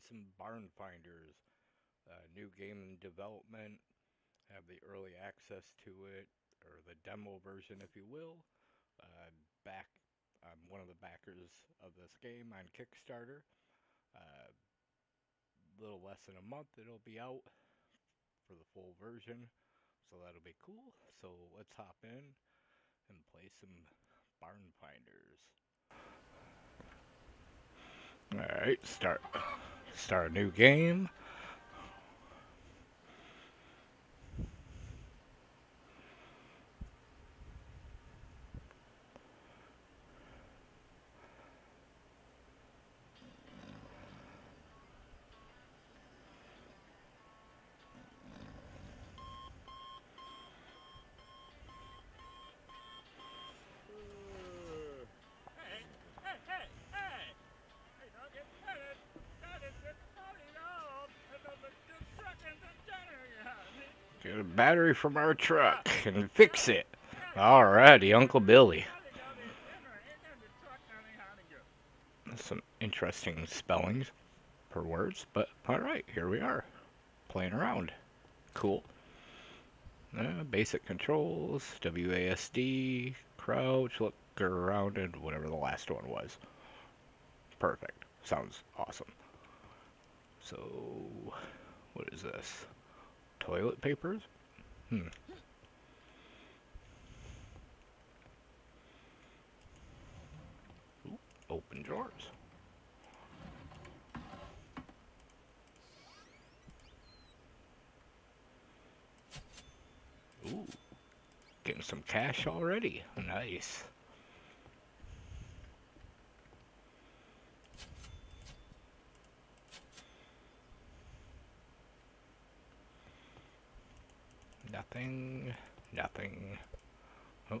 some Barn Finders, uh, new game in development. Have the early access to it, or the demo version, if you will. Uh, back, I'm one of the backers of this game on Kickstarter. A uh, little less than a month, it'll be out for the full version, so that'll be cool. So let's hop in and play some Barn Finders. Alright, start start a new game. Get a battery from our truck and fix it. Alrighty, Uncle Billy. Some interesting spellings per words, but alright, here we are. Playing around. Cool. Uh, basic controls, WASD, crouch, look around, and whatever the last one was. Perfect. Sounds awesome. So, what is this? Toilet papers? Hmm. Open drawers. Ooh, getting some cash already. Nice. Nothing. Nothing. Oh.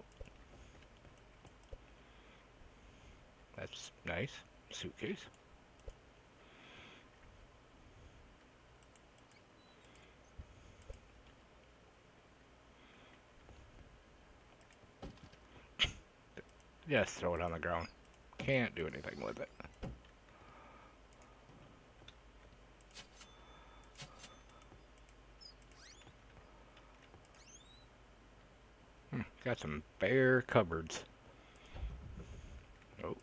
That's nice. Suitcase. Just throw it on the ground. Can't do anything with it. Hmm, got some bare cupboards. Oh.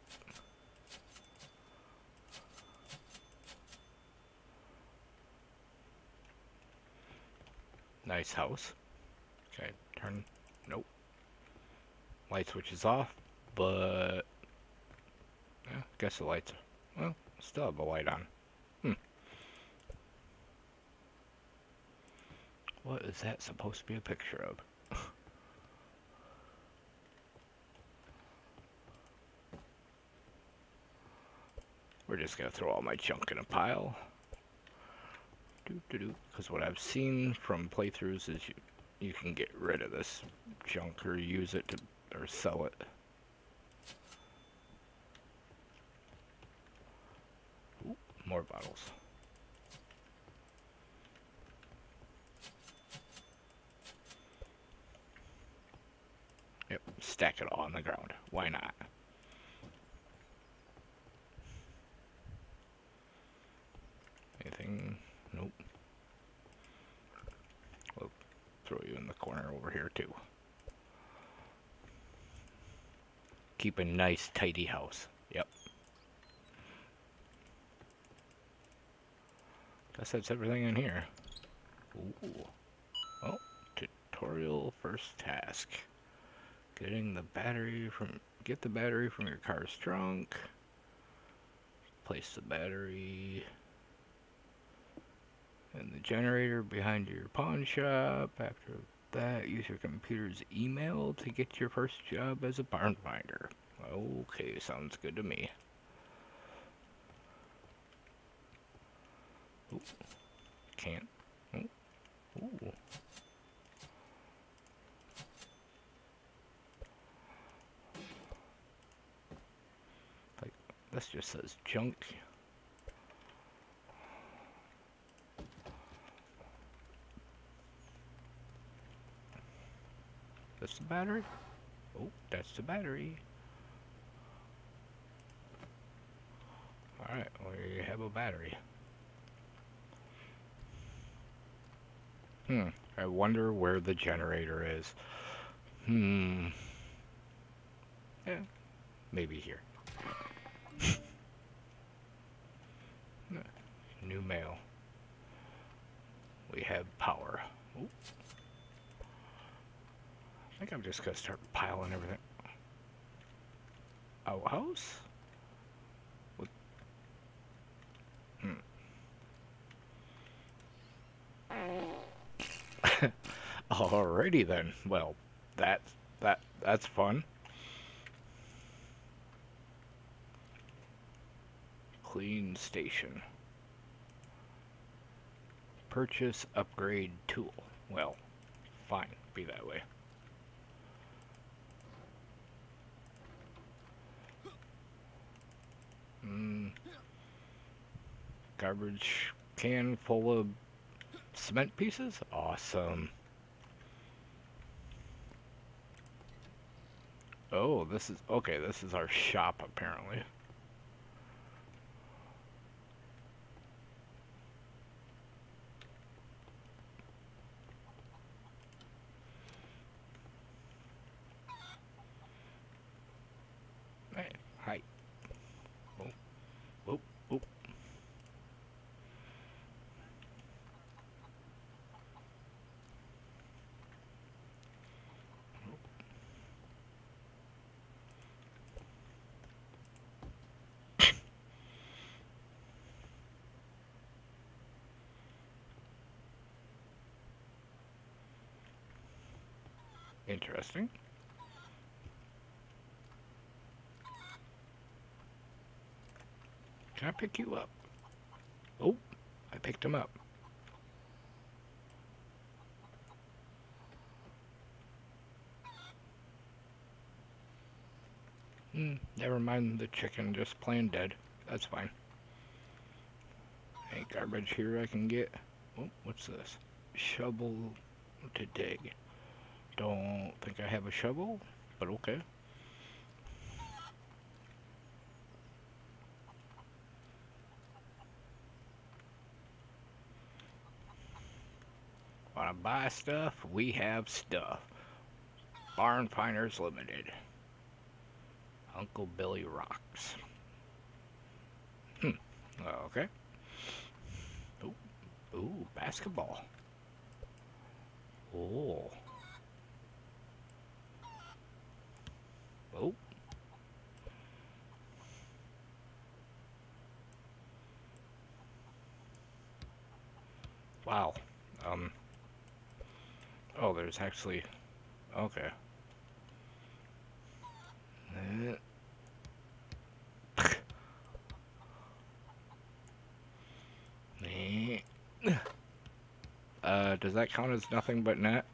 Nice house. Okay, turn. Nope. Light switch is off, but... Yeah, guess the lights... Well, still have the light on. Hmm. What is that supposed to be a picture of? We're just gonna throw all my junk in a pile. Because what I've seen from playthroughs is you, you can get rid of this junk or use it to or sell it. Ooh, more bottles. Yep, stack it all on the ground. Why not? Anything? Nope. We'll throw you in the corner over here too. Keep a nice tidy house. Yep. Guess that's everything in here. Ooh. Oh, tutorial first task. Getting the battery from get the battery from your car's trunk. Place the battery and the generator behind your pawn shop. After that, use your computer's email to get your first job as a barn finder. Okay, sounds good to me. Can't. Ooh. Like, this just says junk. That's the battery? Oh, that's the battery. Alright, we have a battery. Hmm. I wonder where the generator is. Hmm. Yeah. Maybe here. New mail. We have power. Ooh. I think I'm just gonna start piling everything. Outhouse? What? Hmm. Alrighty then. Well, that that that's fun. Clean station. Purchase upgrade tool. Well, fine, be that way. Mm. Garbage can full of cement pieces? Awesome. Oh, this is okay. This is our shop, apparently. Interesting. Can I pick you up? Oh, I picked him up. Hmm, never mind the chicken just plain dead. That's fine. Any garbage here I can get? Oh, what's this? Shovel to dig. Don't think I have a shovel, but okay. Wanna buy stuff? We have stuff. Barn Finders Limited. Uncle Billy Rocks. Hmm. Okay. Ooh, ooh basketball. Oh. Oh. Wow. Um. Oh, there's actually. Okay. Uh, does that count as nothing but net?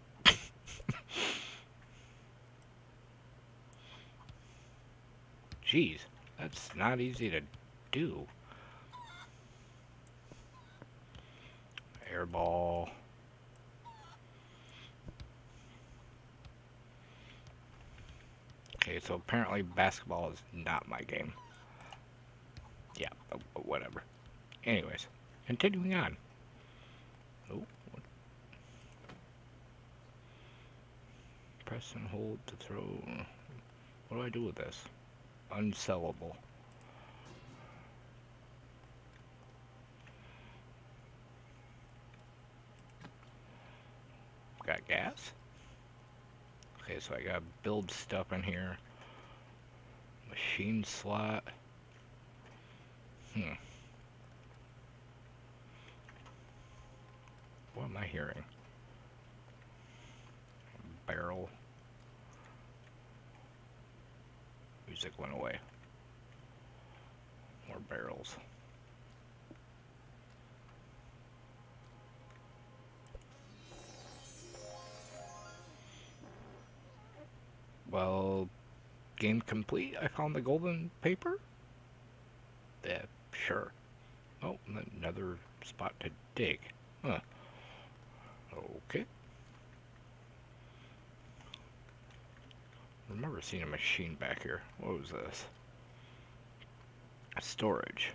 Jeez, that's not easy to do. Airball. Okay, so apparently basketball is not my game. Yeah, whatever. Anyways, continuing on. Oh. Press and hold to throw. What do I do with this? Unsellable. Got gas? Okay, so I gotta build stuff in here. Machine slot. Hmm. What am I hearing? Barrel. Music went away. More barrels. Well, game complete. I found the golden paper? Yeah, sure. Oh, another spot to dig. Huh. Okay. Remember seeing a machine back here. What was this? Storage.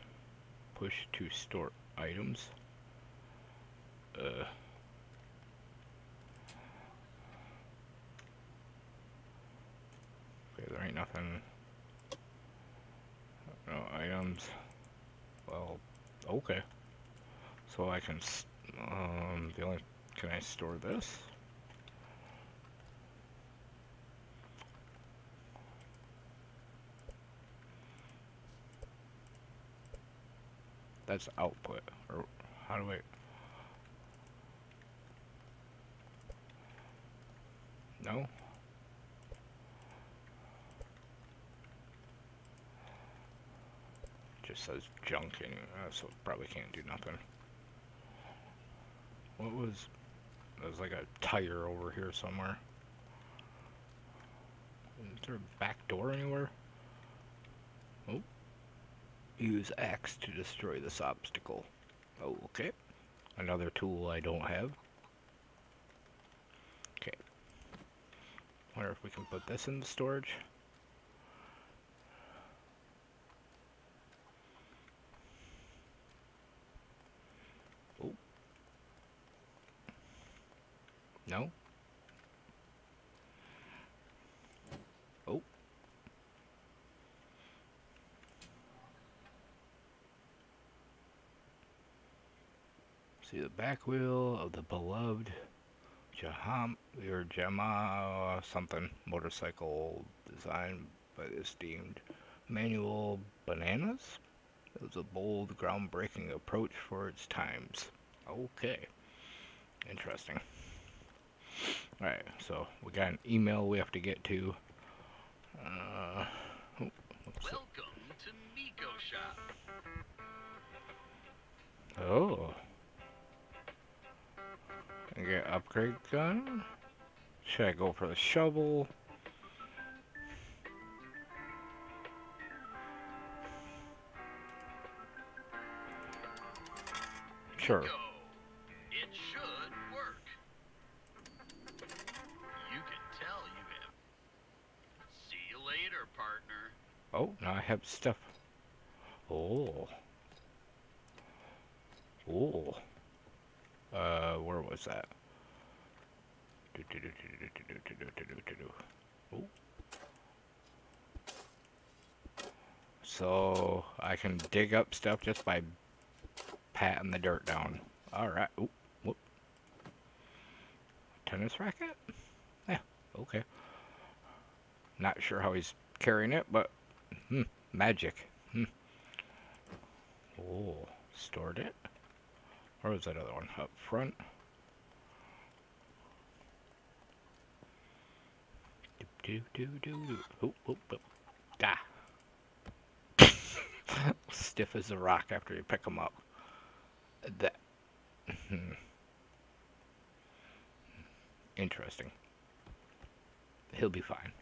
push to store items. Uh. Okay, there ain't nothing. No items. Well, okay. So I can, um, the only, can I store this? That's output, or how do I? No? Just says junk anyway, uh, so probably can't do nothing. What was, there's like a tire over here somewhere. Is there a back door anywhere? Use axe to destroy this obstacle. Oh, okay. Another tool I don't have. Okay. Wonder if we can put this in the storage. Oh. No? See the back wheel of the beloved Jaham or Jama something motorcycle designed by the esteemed Manuel Bananas. It was a bold, groundbreaking approach for its times. Okay. Interesting. Alright, so we got an email we have to get to. Uh, oh, Welcome to Miko Shop. Oh. Get upgrade gun? Should I go for the shovel? Sure. Go. It should work. You can tell you have. See you later, partner. Oh, now I have stuff. Oh. Oh. Uh, was that? Oh. So I can dig up stuff just by patting the dirt down. All right. Oop, whoop. Tennis racket? Yeah. Okay. Not sure how he's carrying it, but hmm, magic. Hmm. Oh, stored it. Where was that other one? Up front. Do do do do. Oop oop oop. Da. Stiff as a rock after you pick them up. That. Hmm. Interesting. He'll be fine.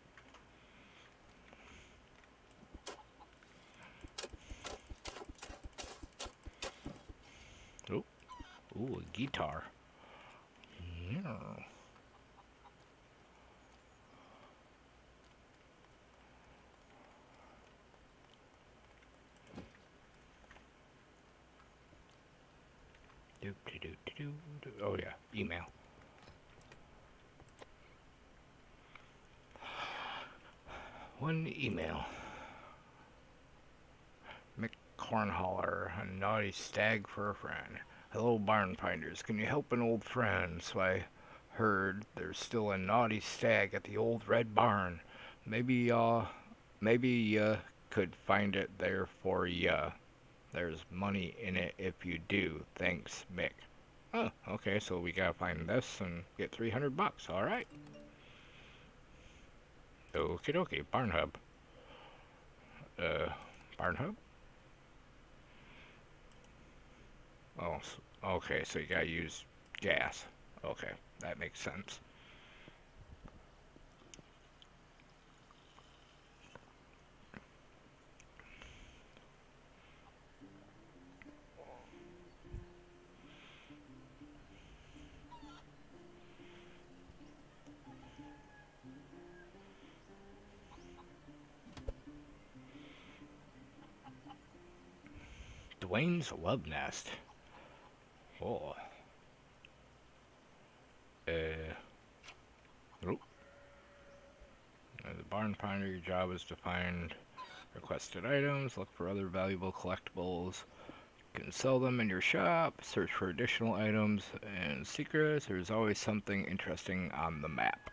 Ooh, a guitar. Yeah. Do, do, do. Oh yeah, email. One email. Mick Cornholler, a naughty stag for a friend. Hello, barn finders. Can you help an old friend? So I heard there's still a naughty stag at the old red barn. Maybe uh, maybe you could find it there for ya. There's money in it if you do. Thanks, Mick. Oh, okay. So we gotta find this and get 300 bucks. All right. Okie dokie. Barnhub. Uh, barn hub. Oh, okay, so you gotta use gas. Okay, that makes sense. Dwayne's Love Nest. Oh. Uh. Nope. Uh, the barn finder, your job is to find requested items, look for other valuable collectibles. You can sell them in your shop, search for additional items and secrets. There's always something interesting on the map.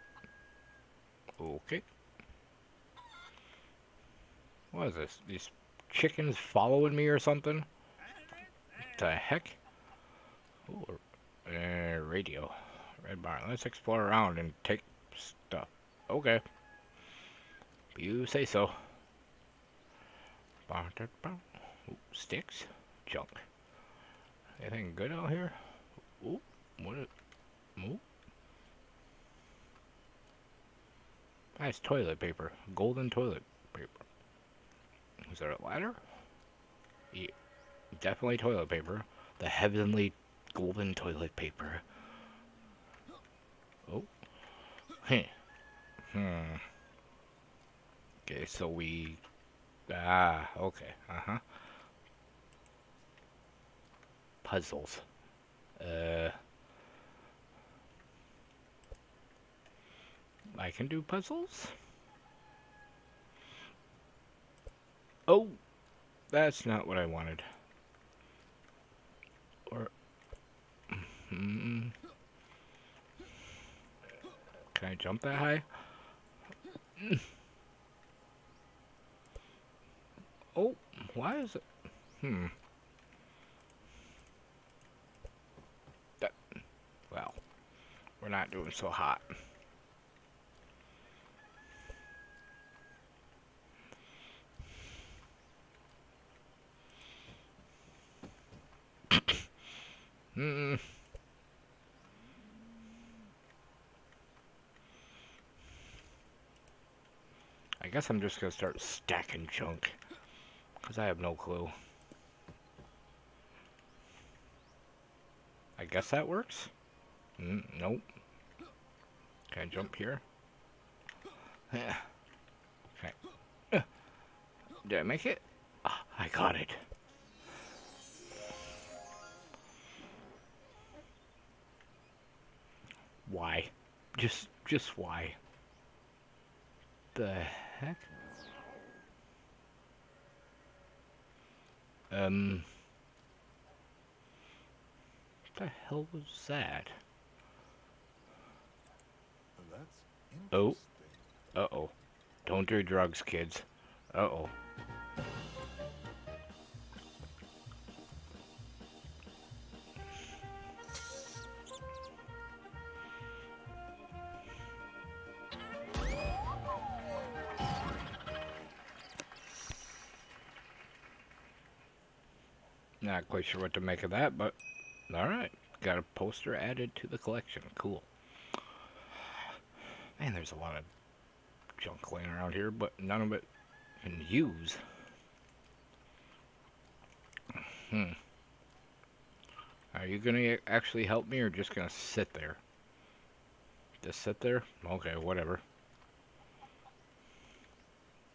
Okay. What is this? These chickens following me or something? The heck? Ooh, uh, radio. Red barn. Let's explore around and take stuff. Okay. You say so. Ooh, sticks? Junk. Anything good out here? Ooh, what is... Ooh. Nice toilet paper. Golden toilet paper. Is there a ladder? Yeah, definitely toilet paper. The heavenly golden toilet paper. Oh. Huh. Hmm. Okay, so we... Ah, okay. Uh-huh. Puzzles. Uh... I can do puzzles? Oh! That's not what I wanted. Or... Mm, can I jump that high? Oh, why is it? Hmm. That, well, we're not doing so hot. Hmm. I guess I'm just gonna start stacking junk. Because I have no clue. I guess that works? Mm, nope. Can I jump here? Yeah. Okay. Did I make it? Oh, I got it. Why? Just, just why? The heck? Um. What the hell was that? Oh. Uh-oh. Don't do drugs, kids. Uh-oh. Quite sure what to make of that, but alright. Got a poster added to the collection. Cool. Man, there's a lot of junk laying around here, but none of it can use. Hmm. Are you gonna actually help me or just gonna sit there? Just sit there? Okay, whatever.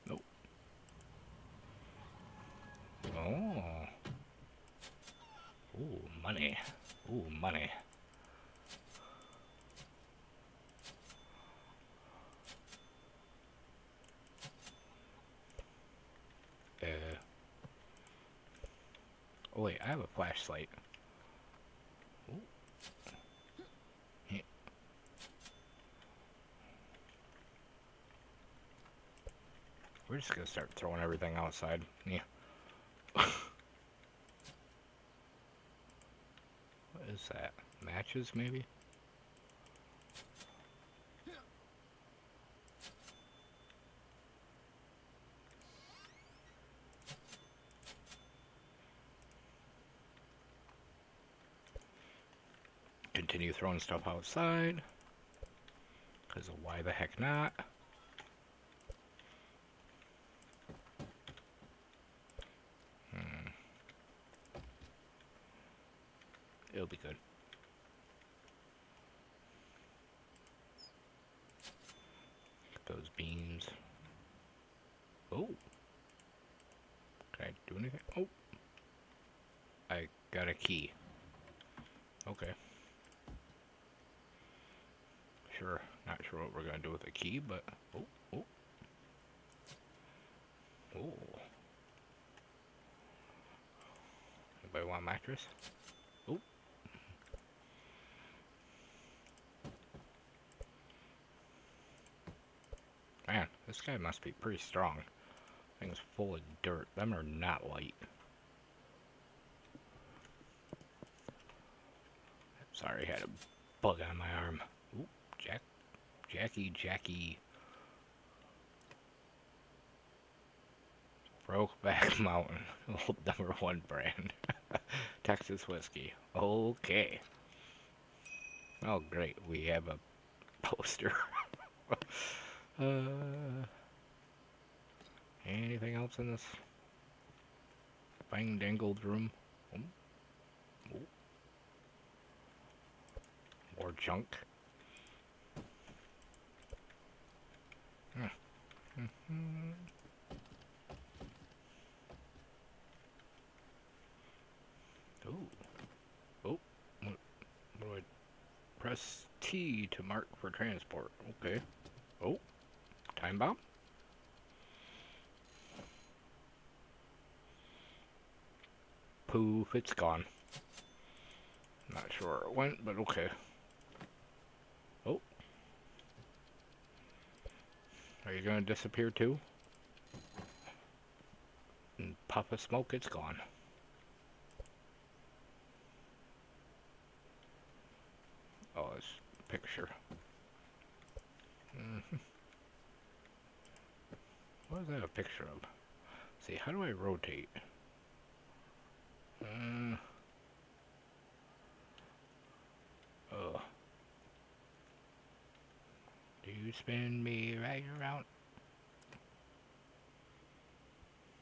Nope. Oh. Ooh, money. Ooh, money. Uh. Oh wait, I have a flashlight. We're just gonna start throwing everything outside. Yeah. is that? Matches, maybe? Continue throwing stuff outside. Because why the heck not? It'll be good. Those beams. Oh. Can I do anything? Oh. I got a key. Okay. Sure, not sure what we're gonna do with the key, but oh, oh, oh. Anybody want a mattress? Oh. Man, this guy must be pretty strong. Thing's full of dirt. Them are not light. Sorry, I had a bug on my arm. Ooh, Jack, Jackie, Jackie. Brokeback Mountain, old number one brand. Texas whiskey. Okay. Oh, great. We have a poster. uh, anything else in this fang dangled room? Oh. Oh. More junk. Mm -hmm. Ooh. Oh. What, what do I press T to mark for transport? Okay. Oh. Bomb? Poof, it's gone. Not sure where it went, but okay. Oh. Are you gonna disappear too? And puff of smoke, it's gone. Oh, this picture. Mm -hmm. What is that a picture of? see, how do I rotate? Uh, oh. Do you spin me right around?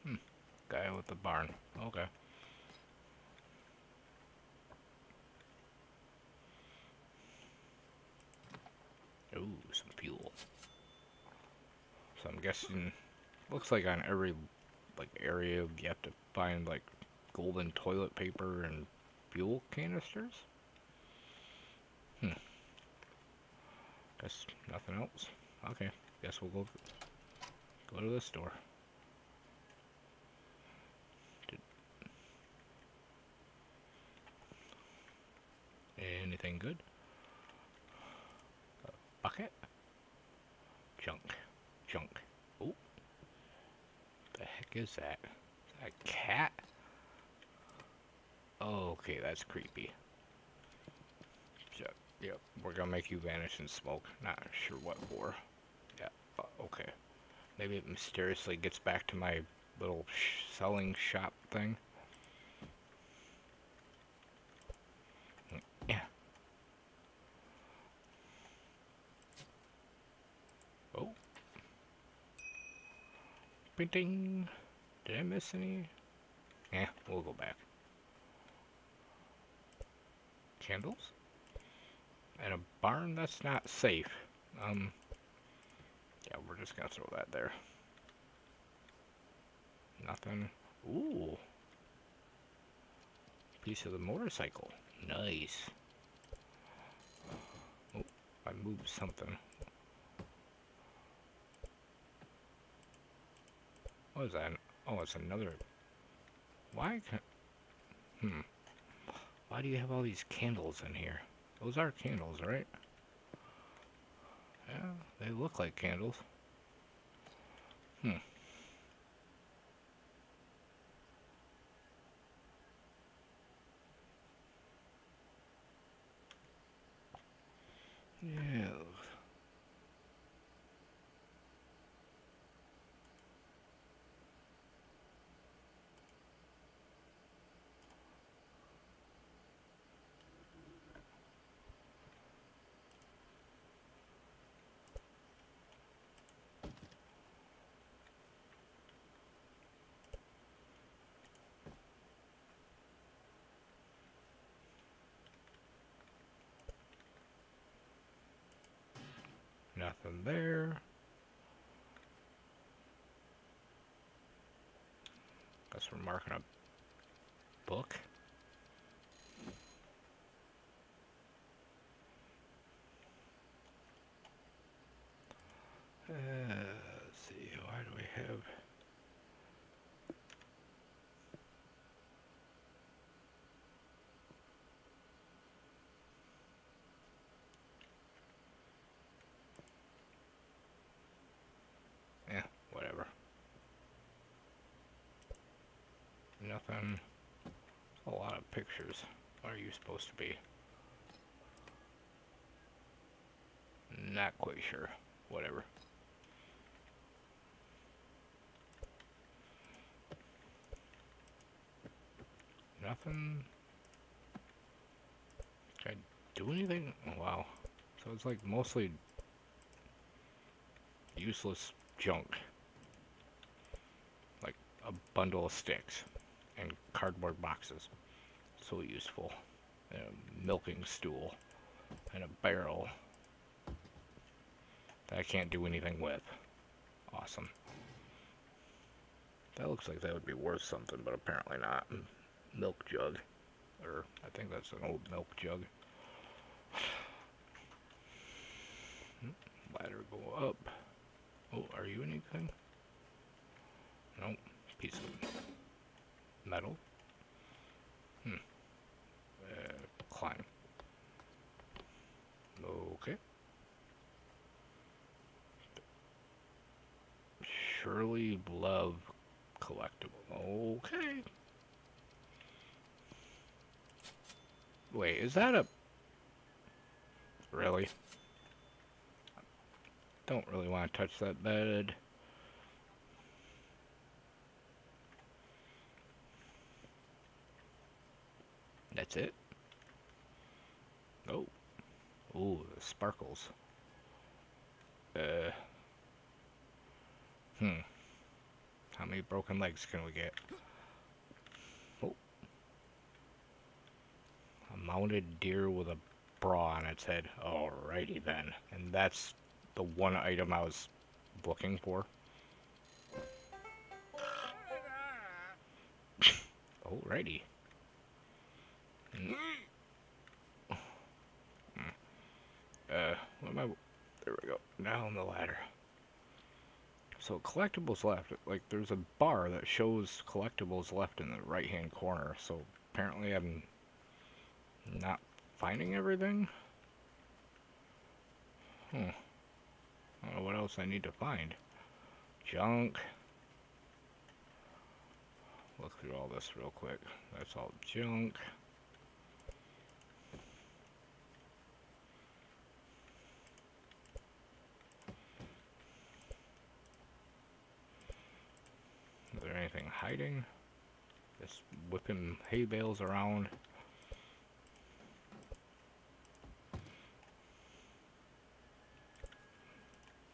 Hmm. Guy with the barn. Okay. Ooh, some fuel. So I'm guessing, looks like on every like area you have to find like golden toilet paper and fuel canisters. Hmm. Guess nothing else. Okay. Guess we'll go go to this store. Anything good? bucket? Junk. Junk. Heck is that? Is that a cat? Oh, okay, that's creepy. Yep, yep, we're gonna make you vanish in smoke. Not sure what for. Yeah, uh, okay. Maybe it mysteriously gets back to my little sh selling shop thing. Yeah. Oh. Ding. Did I miss any? Yeah, we'll go back. Candles? And a barn that's not safe. Um, yeah, we're just gonna throw that there. Nothing. Ooh. Piece of the motorcycle. Nice. Oh, I moved something. What is that? Oh, it's another. Why. Hmm. Why do you have all these candles in here? Those are candles, right? Yeah, they look like candles. Hmm. Yeah. nothing there. Guess we're marking a book. Uh, Nothing. A lot of pictures. What are you supposed to be? Not quite sure. Whatever. Nothing. Can I do anything? Oh, wow. So it's like mostly useless junk. Like a bundle of sticks and cardboard boxes. So useful. A milking stool and a barrel that I can't do anything with. Awesome. That looks like that would be worth something, but apparently not. Milk jug. Or, I think that's an old milk jug. Hmm, ladder go up. Oh, are you anything? Nope. Piece of metal. Hmm. Uh, climb. Okay. Shirley Love collectible. Okay. Wait, is that a... Really? Don't really want to touch that bed. That's it? Oh. Ooh, sparkles. Uh... Hmm. How many broken legs can we get? Oh. A mounted deer with a bra on its head. Alrighty then. And that's the one item I was looking for. Alrighty. Uh, what am I? There we go. Now on the ladder. So collectibles left, like there's a bar that shows collectibles left in the right hand corner. So apparently I'm not finding everything. Hmm. I don't know what else I need to find. Junk. Look through all this real quick. That's all junk. anything hiding. Just whipping hay bales around.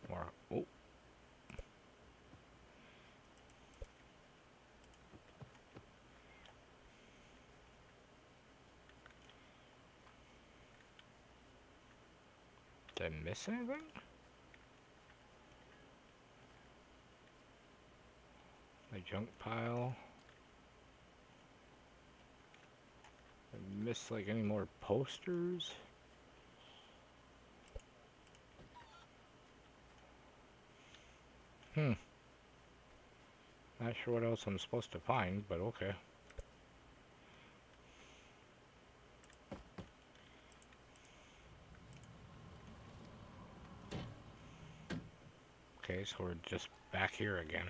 More. Oh. Did I miss anything? My junk pile. I missed like any more posters. Hmm. Not sure what else I'm supposed to find, but okay. Okay, so we're just back here again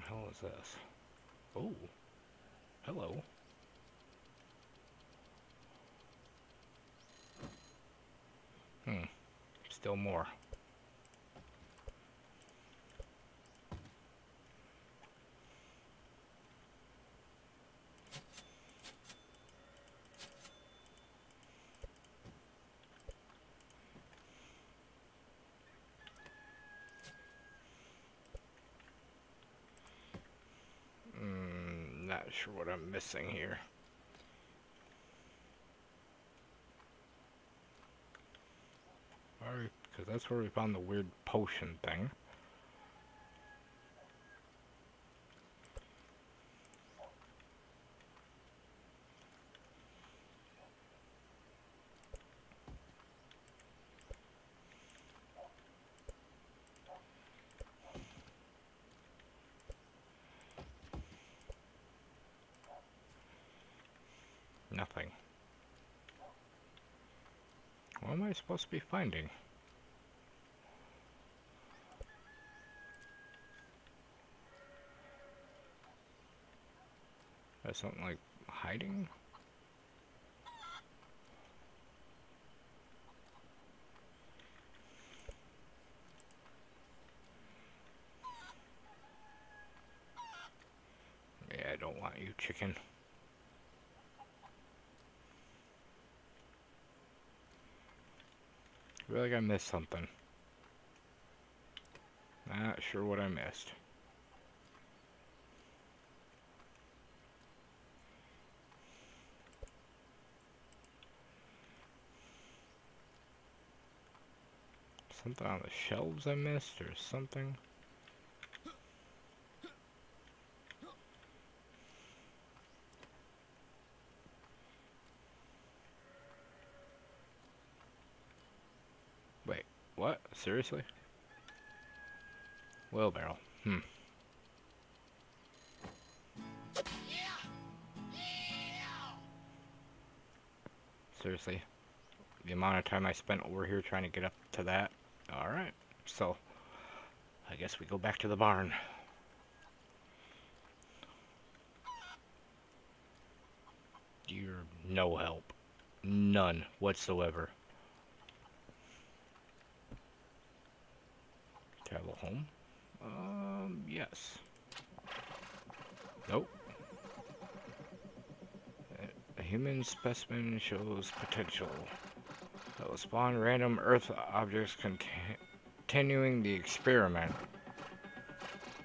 hell is this? Oh, hello. Hmm, still more. Sure what I'm missing here. Because that's where we found the weird potion thing. I supposed to be finding? That's something like hiding? Yeah, I don't want you, chicken. I feel like I missed something. Not sure what I missed. Something on the shelves I missed or something. Wait, Seriously? Wheelbarrow. Hmm. Seriously? The amount of time I spent over here trying to get up to that. Alright, so I guess we go back to the barn. You're no help. None whatsoever. Travel home? Um, yes. Nope. A human specimen shows potential. That will spawn random Earth objects continuing the experiment.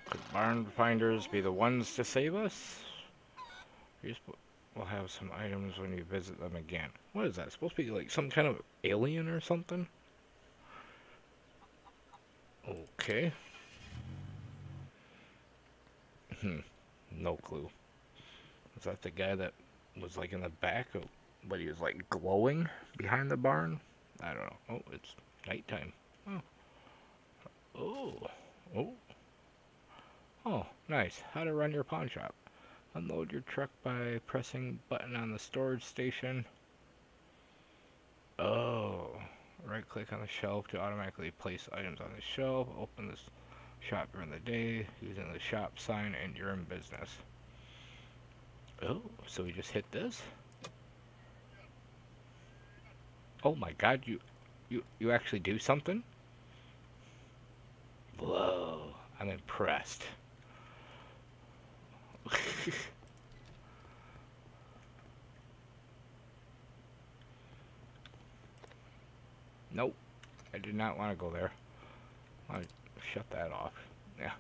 Could barn finders be the ones to save us? We'll have some items when you visit them again. What is that? Supposed to be like some kind of alien or something? Okay. Hmm. No clue. Is that the guy that was like in the back of, but he was like glowing behind the barn? I don't know. Oh, it's nighttime. Oh. Oh. Oh. Oh, nice. How to run your pawn shop. Unload your truck by pressing button on the storage station. Oh. Right click on the shelf to automatically place items on the shelf. Open this shop during the day using the shop sign and you're in business. Oh, so we just hit this? Oh my god, you you you actually do something? Whoa, I'm impressed. nope. I did not want to go there. I shut that off. Yeah.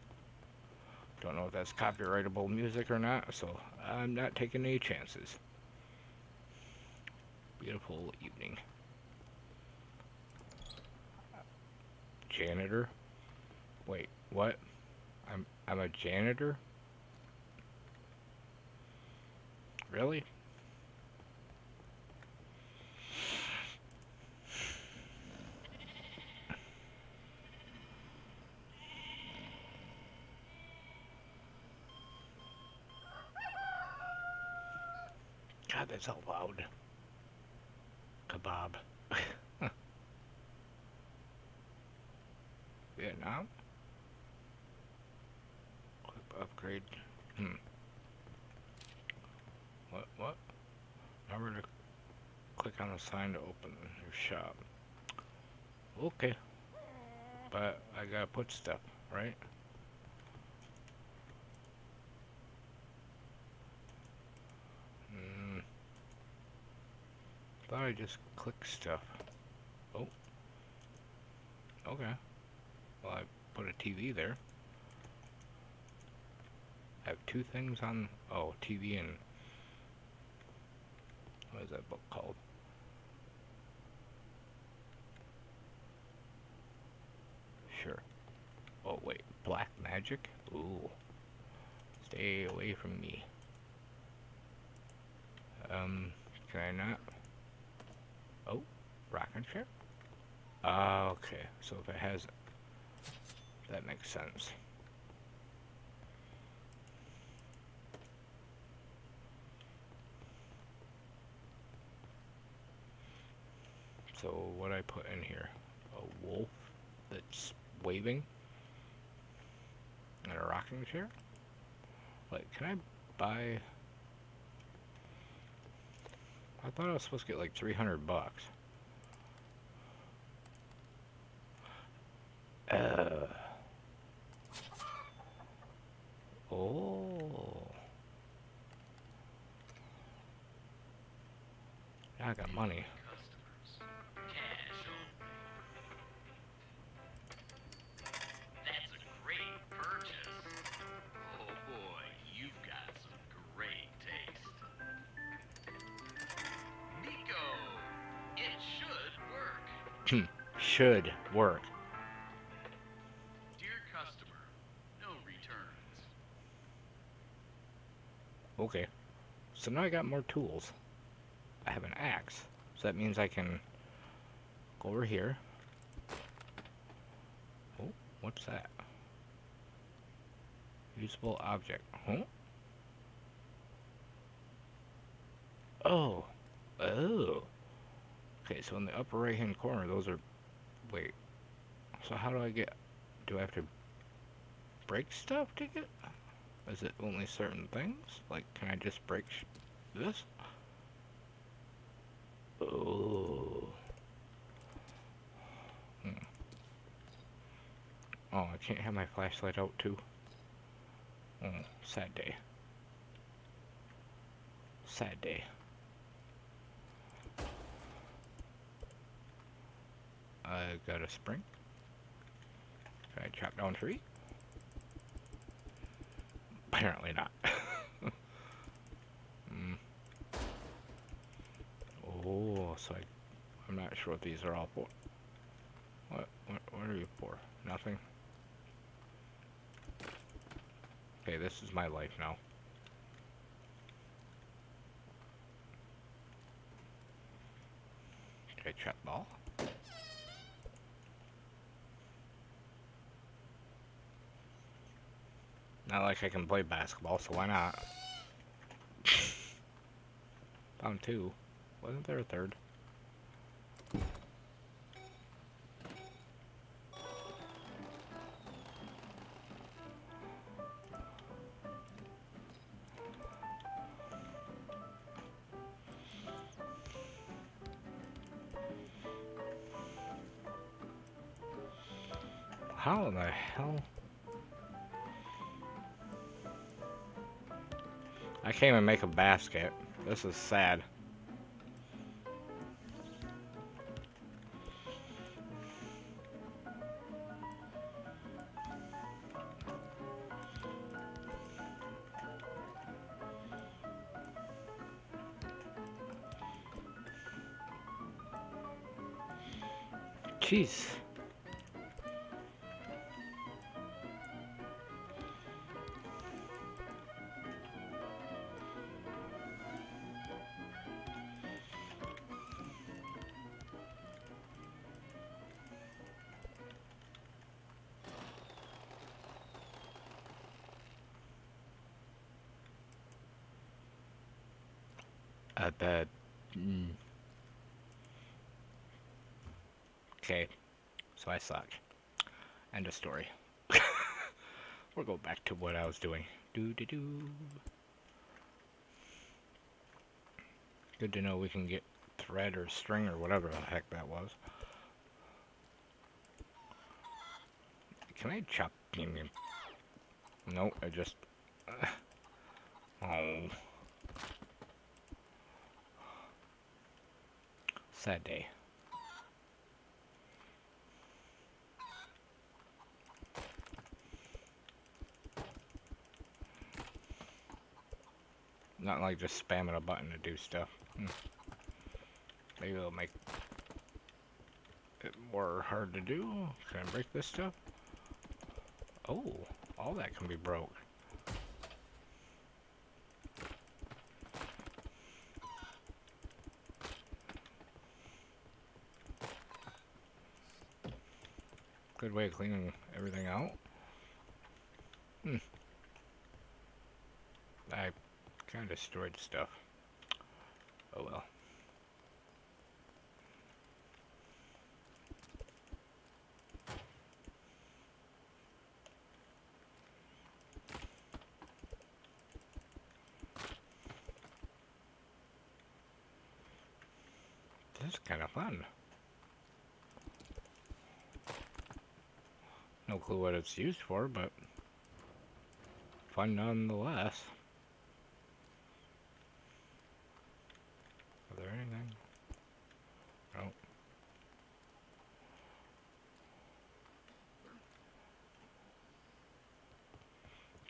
Don't know if that's copyrightable music or not, so I'm not taking any chances. Beautiful evening. janitor? Wait, what? I'm I'm a janitor? Really? God, that's so loud. Kebab. Vietnam. Quick upgrade. Hmm. What? What? Remember to click on the sign to open your shop. Okay. But I gotta put stuff, right? Hmm. Thought I just click stuff. Oh. Okay. Well, I put a TV there. I have two things on, oh, TV and, what is that book called? Sure. Oh, wait, Black Magic? Ooh. Stay away from me. Um, can I not? Oh, rocket ship? Ah, okay. So if it has that makes sense. So what I put in here? A wolf that's waving and a rocking chair? Like, can I buy... I thought I was supposed to get like 300 bucks. Uh... Oh. I got money. should Cash Okay. So now I got more tools. I have an axe. So that means I can go over here. Oh, what's that? Usable object. Huh? Oh. Oh. Okay, so in the upper right hand corner, those are. Wait. So how do I get. Do I have to break stuff to get. Is it only certain things? Like, can I just break this? Oh. Hmm. Oh, I can't have my flashlight out too. Oh, sad day. Sad day. I got a spring. Can I chop down tree? Apparently not. mm. Oh, so I, I'm not sure what these are all for. What, what, what are you for? Nothing? Okay, this is my life now. Okay, trap ball. Like I can play basketball, so why not? Found two. Wasn't there a third? Can't even make a basket. This is sad. Jeez. End of story. we'll go back to what I was doing. Do do do. Good to know we can get thread or string or whatever the heck that was. Can I chop? No, I just. Uh, oh. Sad day. Not like just spamming a button to do stuff. Hmm. Maybe it'll make it more hard to do. Can I break this stuff? Oh, all that can be broke. Good way of cleaning everything out. Hmm. I kind of destroyed stuff. Oh well. This is kind of fun. No clue what it's used for, but fun nonetheless. There anything? No.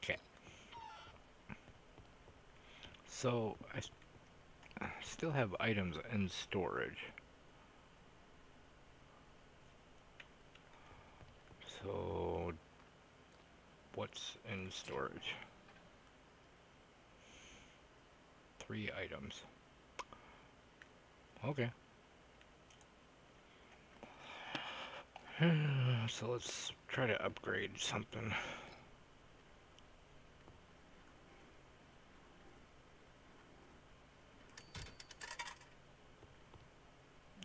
Okay. So, I still have items in storage. So, what's in storage? Three items. Okay. so let's try to upgrade something.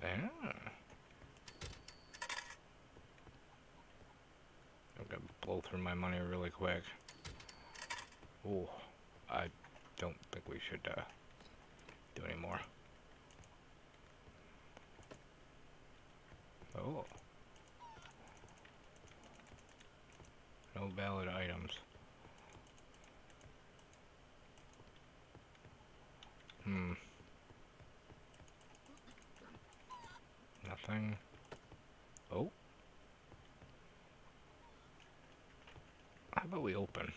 Ah. I'm gonna blow through my money really quick. Oh, I don't think we should uh, do any more. Oh. No valid items. Hmm. Nothing. Oh. How about we open?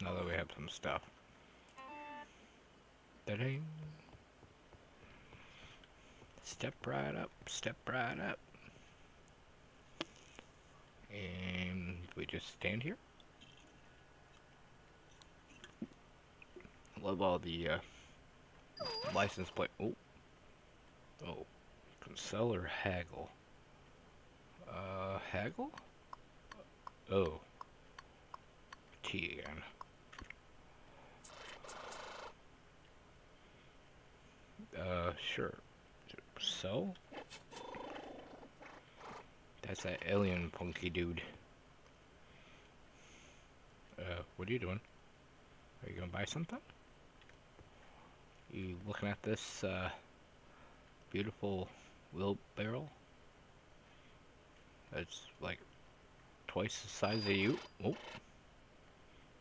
Now that we have some stuff. Da-ding. Step right up, step right up. And we just stand here. Love all the uh, license plate. Oh, oh, can sell or haggle. Uh, haggle. Oh, T again. Uh, sure. Sell. That's that alien punky dude. Uh, what are you doing? Are you gonna buy something? You looking at this, uh, beautiful wheelbarrow? That's like twice the size of you. Oh.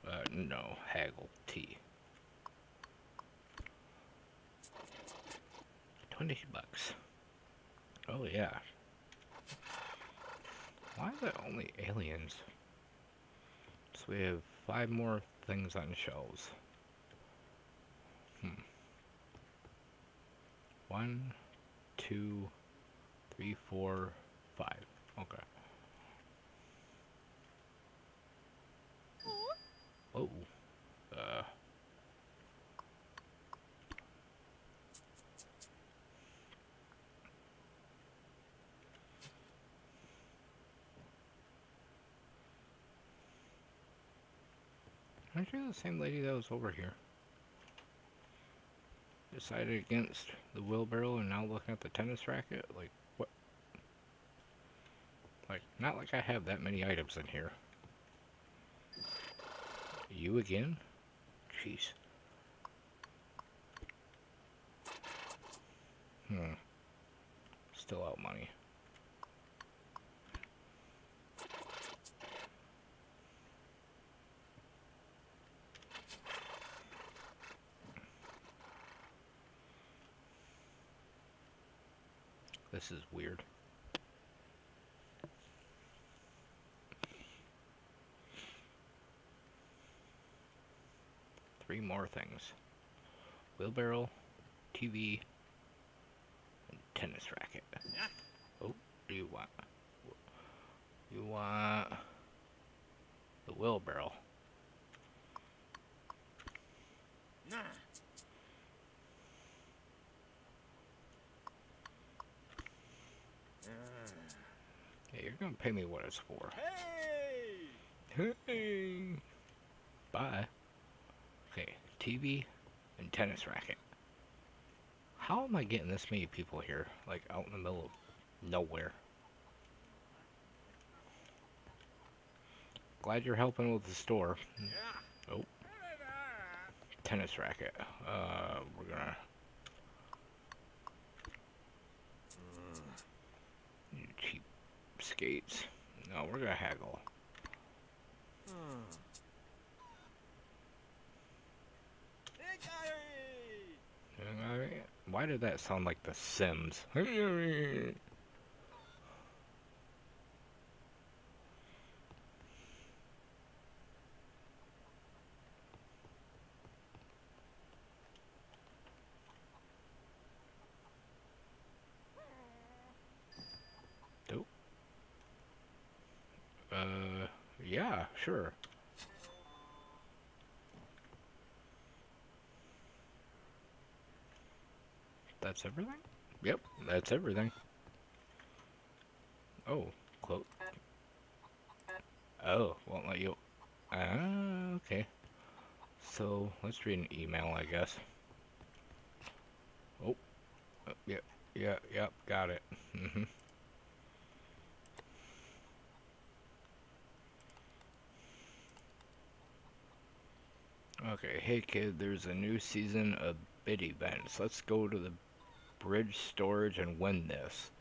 Uh, no, haggle T. Twenty bucks. Oh yeah, why are there only aliens? So we have five more things on shelves. Hmm. One, two, three, four, five. Okay. Oh. Uh. Aren't you the same lady that was over here? Decided against the wheelbarrow and now looking at the tennis racket? Like, what? Like, not like I have that many items in here. You again? Jeez. Hmm. Still out money. This is weird. Three more things. Wheelbarrow, TV, and tennis racket. Oh, do you want? You want the wheelbarrow? Yeah, you're gonna pay me what it's for. Hey! Bye. Okay, TV and tennis racket. How am I getting this many people here? Like out in the middle of nowhere. Glad you're helping with the store. Yeah. Oh. Tennis racket. Uh, we're gonna skates. No, we're gonna haggle. Why did that sound like The Sims? Nope. Uh, yeah, sure. That's everything? Yep, that's everything. Oh, close. Oh, won't let you. Ah, okay. So, let's read an email, I guess. Oh, Yep, yeah, yeah, yep, got it. Mm-hmm. Okay, hey kid, there's a new season of bid events. Let's go to the bridge storage and win this.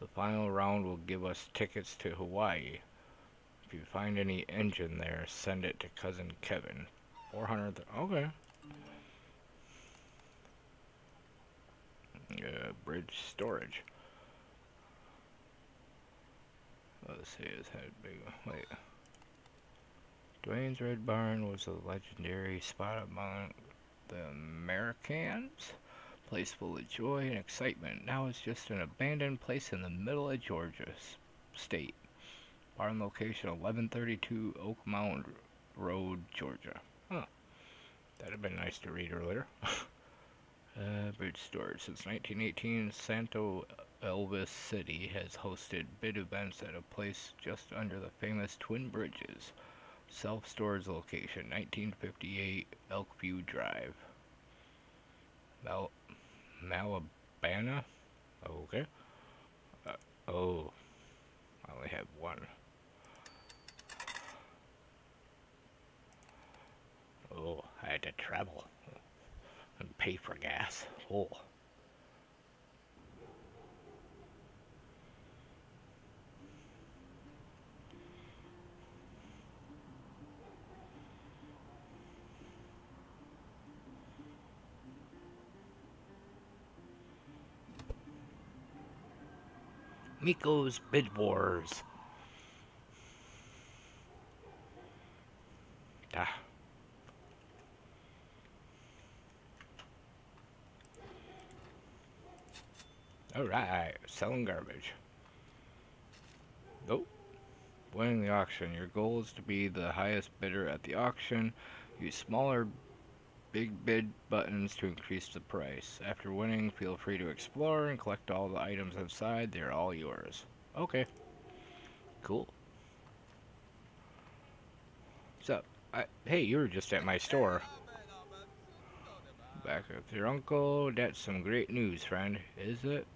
The final round will give us tickets to Hawaii. If you find any engine there, send it to cousin Kevin. 400. Okay. Uh, bridge storage. Let's see, his head big. Wait. Dwayne's Red Barn was a legendary spot among the Americans place full of joy and excitement. Now it's just an abandoned place in the middle of Georgia state. Barn location 1132 Oak Mountain Road, Georgia. Huh. That'd have been nice to read earlier. uh, bridge storage. Since 1918, Santo Elvis City has hosted bid events at a place just under the famous Twin Bridges. Self-storage location, 1958 Elkview Drive. Well, Malabana? Okay. Uh, oh. I only have one. Oh, I had to travel and pay for gas. Oh. Miko's Bid Wars. Ah. Alright, selling garbage. Nope. Winning the auction. Your goal is to be the highest bidder at the auction. Use smaller big bid buttons to increase the price. After winning, feel free to explore and collect all the items inside. They're all yours. Okay. Cool. So, I, hey, you were just at my store. Back with your uncle. That's some great news, friend. Is it?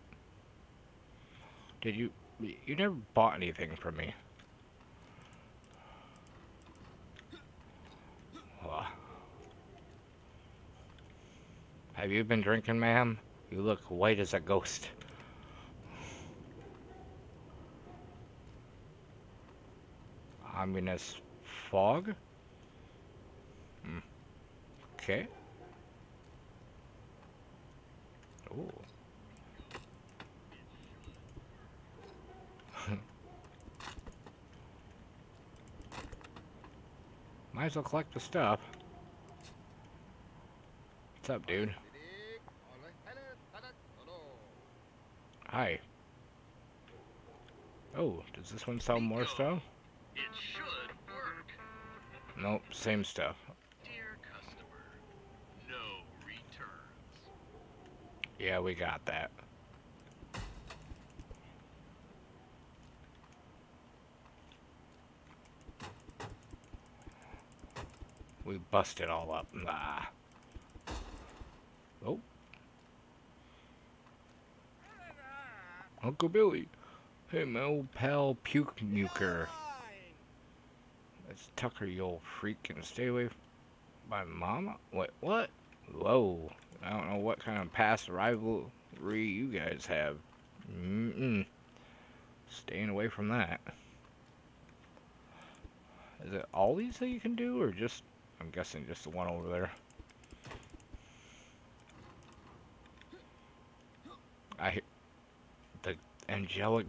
Did you... You never bought anything from me. Have you been drinking, ma'am? You look white as a ghost. Ominous fog? Hmm. Okay. Ooh. Might as well collect the stuff. What's up, dude? Hi. Oh, does this one sell more stuff? It should work. Nope, same stuff. Dear customer, no returns. Yeah, we got that. We busted all up. Nah. Oh. Uncle Billy. Hey, my old pal Puke Muker. That's Tucker, you old freak, and stay away from my mama? What? What? Whoa. I don't know what kind of past rivalry you guys have. Mm-mm. Staying away from that. Is it all these that you can do, or just, I'm guessing just the one over there? I, angelic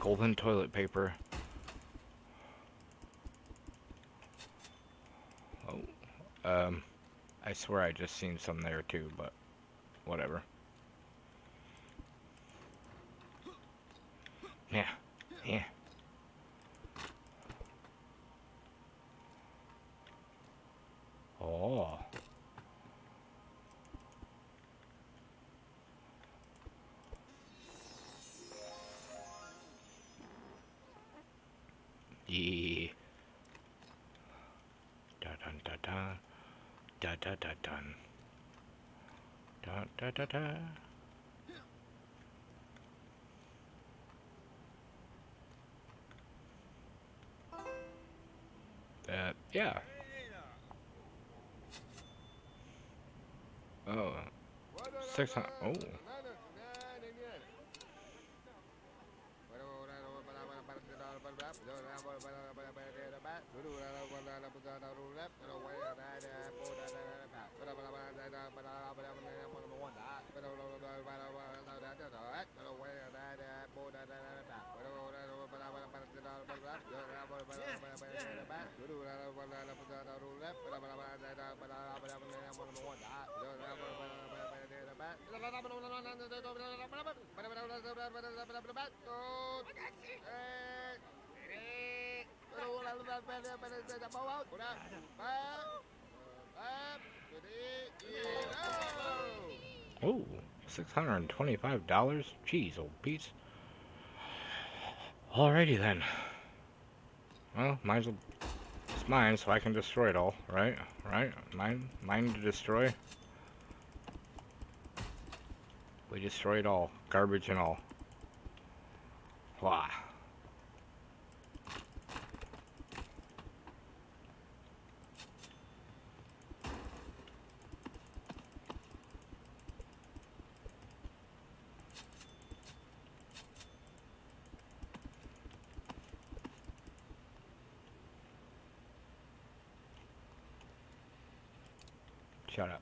golden toilet paper. Oh, um, I swear I just seen some there too, but whatever. Yeah, yeah. Oh. Yeah. Da dun da da. Da da da dun. Da da da da. Uh, yeah. Oh. Six hundred. Oh. Oh, $625? Jeez, old piece. Alrighty then. Well, might as well... It's mine, so I can destroy it all, right? Right? Mine, mine to destroy. We destroy it all. Garbage and all. Wah. Shut up.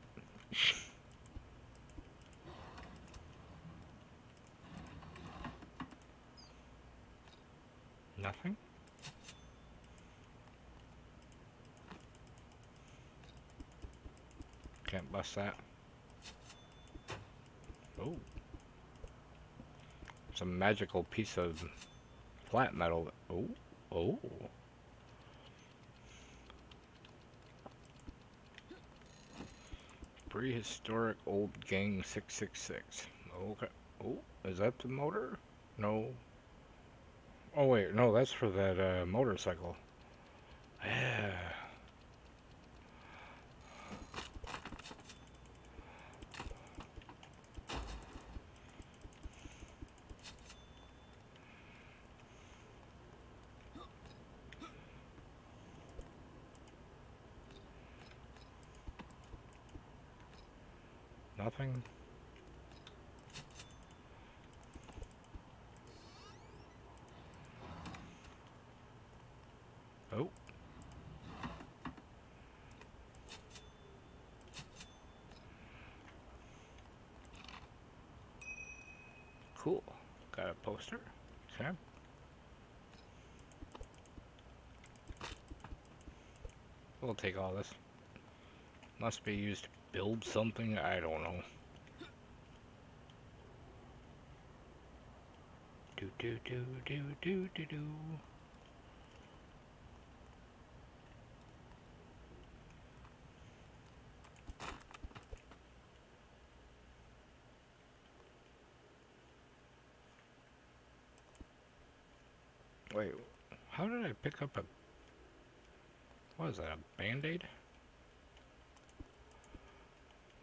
Nothing? Can't that. Oh. It's a magical piece of flat metal. Oh. Oh. Prehistoric Old Gang 666. Okay. Oh, is that the motor? No. Oh wait, no, that's for that uh, motorcycle. Yeah. Nothing. Oh. Cool. Got a poster. Okay. We'll take all this. Must be used build something? I don't know. Do do do do do do do. Wait, how did I pick up a... What is that, a band-aid?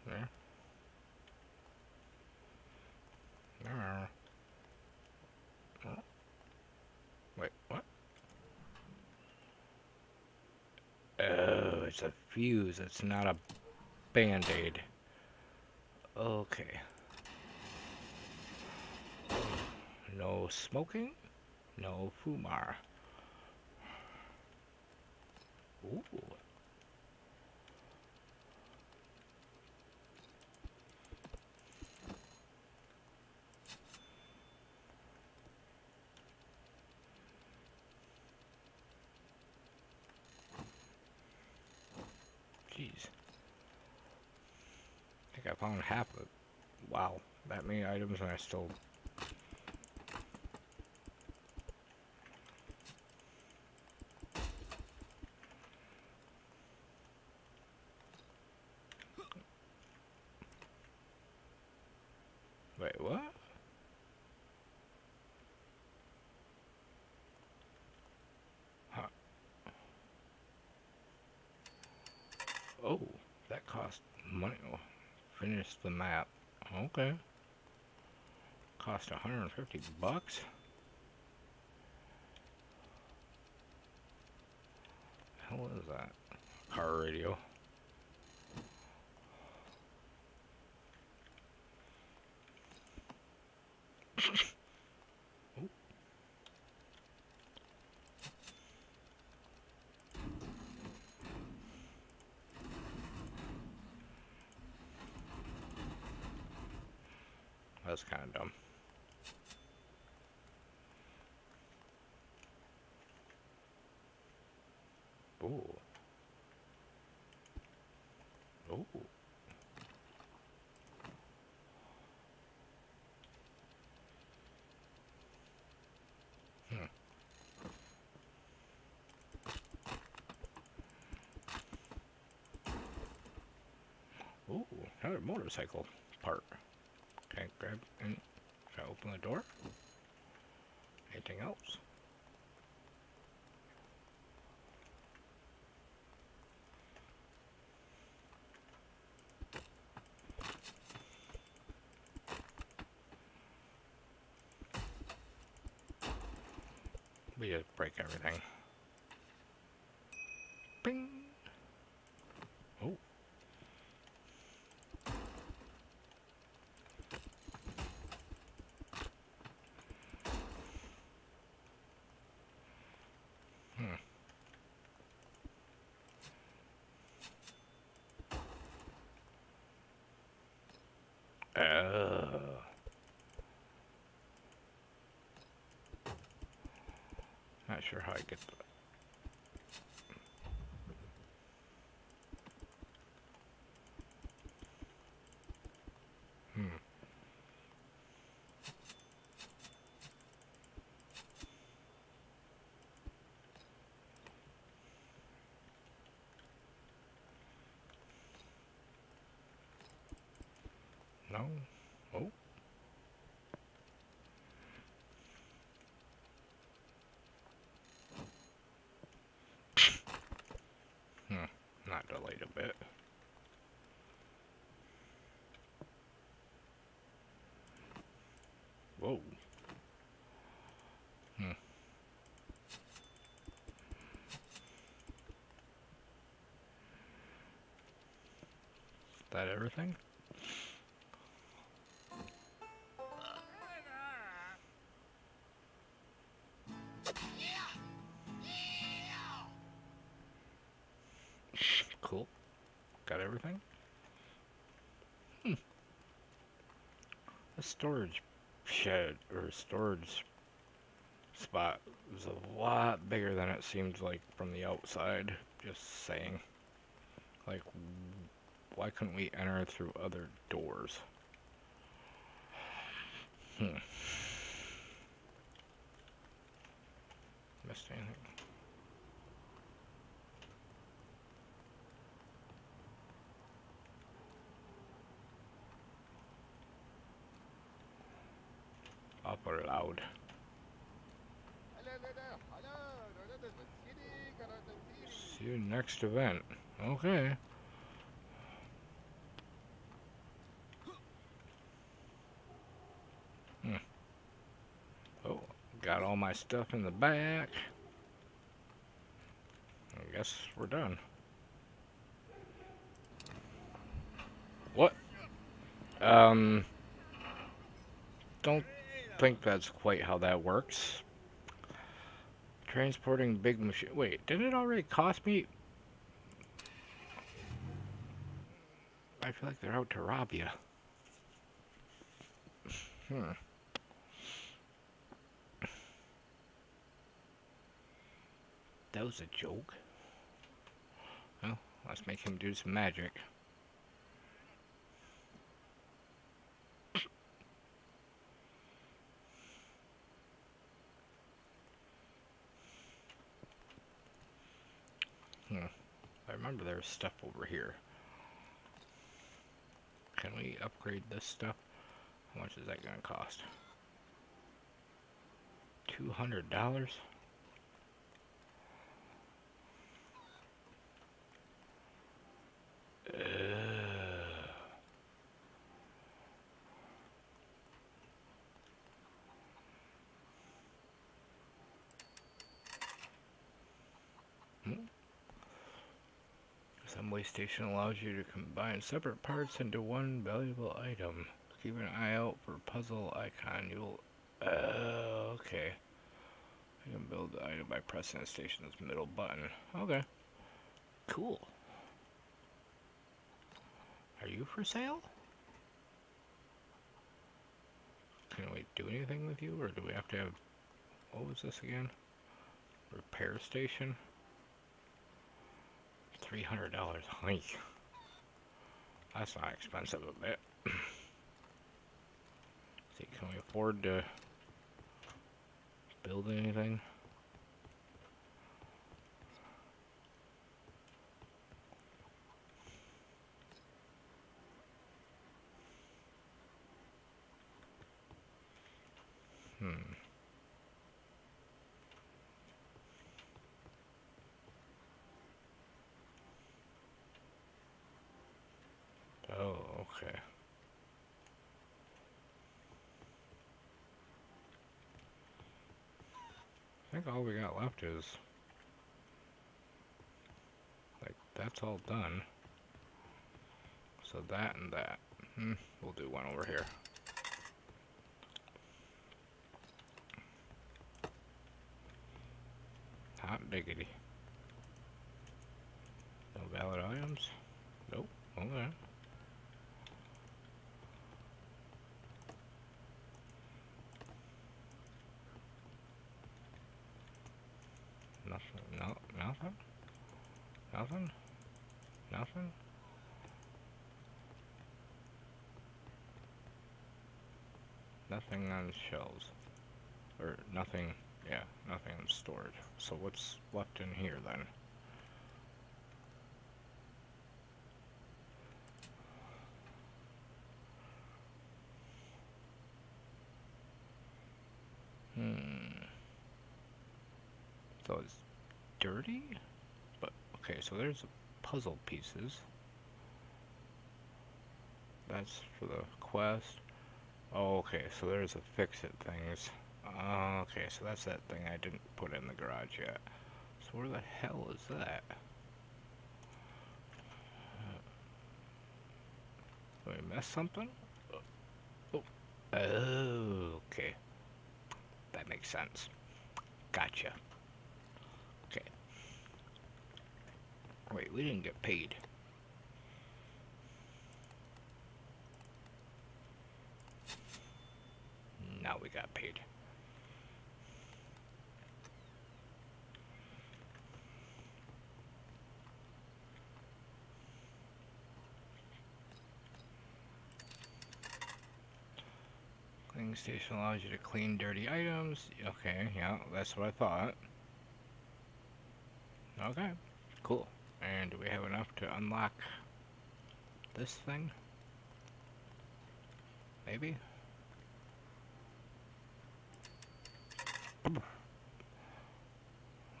There. There. Oh. Wait, what? Oh, it's a fuse, it's not a band-aid. Okay. No smoking? No Fumar. Ooh. Jeez. I think I half of. Wow, that many items and I still Wait, what? Huh. Oh, that cost money. Finish the map. Okay. Cost 150 bucks. Hell is that? Car radio. That's kind of dumb. Ooh. Ooh. Hmm. Ooh, another motorcycle grab and try to open the door. Anything else? We just break everything. Bing! Oh. Hmm. Uh. Not sure how I get that. Hmm. No. Oh. Hmm. Not delayed a bit. Whoa. Hmm. Is That everything? Got everything? Hmm. The storage shed or storage spot is a lot bigger than it seems like from the outside. Just saying. Like, why couldn't we enter through other doors? Hmm. Missed anything? Upper loud. See you next event. Okay. Hmm. Oh, got all my stuff in the back. I guess we're done. What? Um, don't think that's quite how that works. Transporting big machine. Wait, didn't it already cost me? I feel like they're out to rob you. Hmm. That was a joke. Well, let's make him do some magic. Hmm. I remember there's stuff over here. Can we upgrade this stuff? How much is that going to cost? $200? Assembly station allows you to combine separate parts into one valuable item. Keep an eye out for puzzle icon. You'll. Uh, okay. I can build the item by pressing the station's middle button. Okay. Cool. Are you for sale? Can we do anything with you, or do we have to have... What was this again? Repair station? $300 hike. That's not expensive a bit. See, can we afford to build anything? Hmm. Oh, okay. I think all we got left is like that's all done. So that and that. Hmm, we'll do one over here. Hot diggity. No valid items? Nope. Okay. No. Nothing. Nothing. Nothing. Nothing on shelves. Or nothing. Yeah, nothing in storage. So what's left in here then? Hmm. So it's dirty? But, okay, so there's puzzle pieces. That's for the quest. Oh, okay, so there's a fix-it things. Oh, okay, so that's that thing I didn't put in the garage yet. So where the hell is that? Did I miss something? Oh, oh, okay. That makes sense. Gotcha. Okay. Wait, we didn't get paid. Now we got paid. Cleaning station allows you to clean dirty items. Okay, yeah, that's what I thought. Okay, cool. And do we have enough to unlock this thing? Maybe?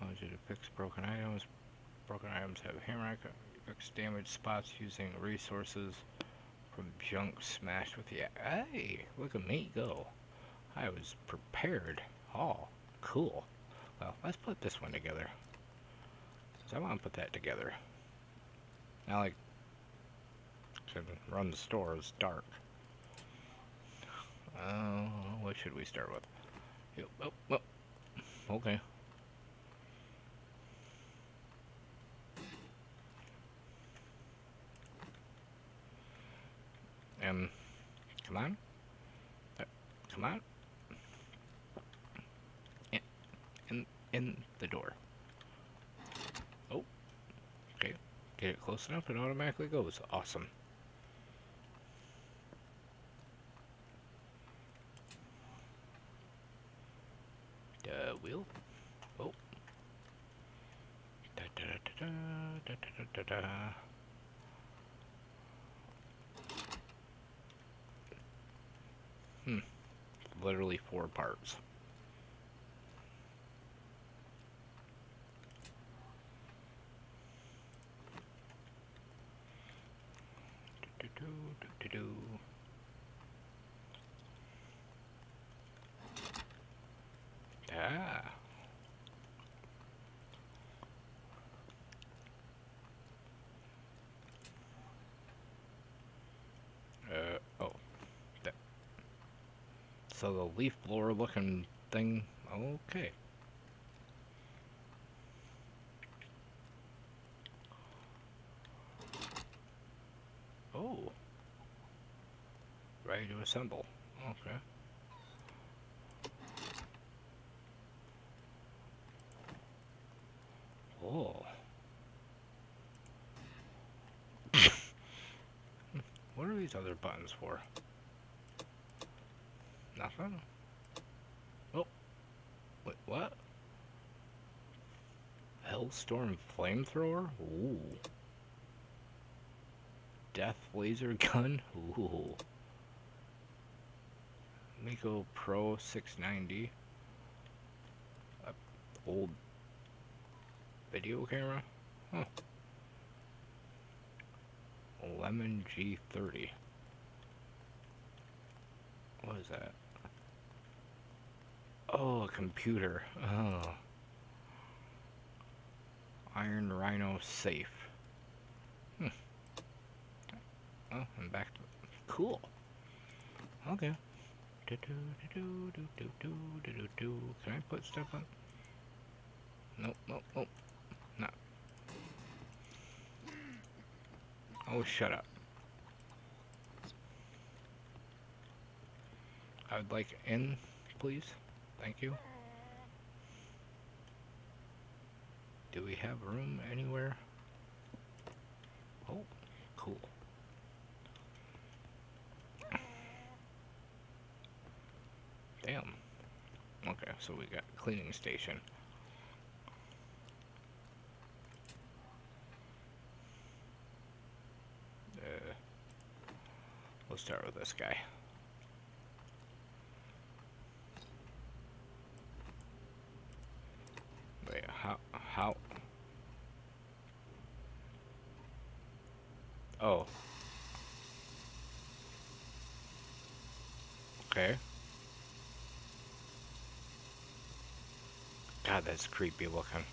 Allows you to fix broken items. Broken items have hammer fix damaged spots using resources from junk smashed with the. Hey, look at me go! I was prepared. Oh, cool. Well, let's put this one together. So I want to put that together. Now, like, to run the store is dark. Uh, what should we start with? Oh, well, oh, okay. Um, come on. Uh, come on. In, in the door. Get it close enough, it automatically goes. Awesome. The wheel. Oh. Da da da da da da da da. da. Hmm. Literally four parts. Do-do-do, do-do-do. Ah. Uh, oh. That. So the leaf blower looking thing, okay. Oh. Ready to assemble. Okay. Oh. what are these other buttons for? Nothing? Oh. Wait, what? Hellstorm flamethrower? Ooh. Death laser gun? Ooh. Miko Pro 690. Uh, old video camera? Huh. Lemon G30. What is that? Oh, a computer. Oh. Iron Rhino safe. Hmm. Oh, I'm back to... Cool. Okay. Do, do, do, Can I put stuff on? Nope, nope, nope. No. Oh, shut up. I would like in, please. Thank you. Do we have room anywhere? Oh, cool. Damn. Okay, so we got cleaning station. Uh, we'll start with this guy. Wait, how, how? Oh. Okay. God, that's creepy looking.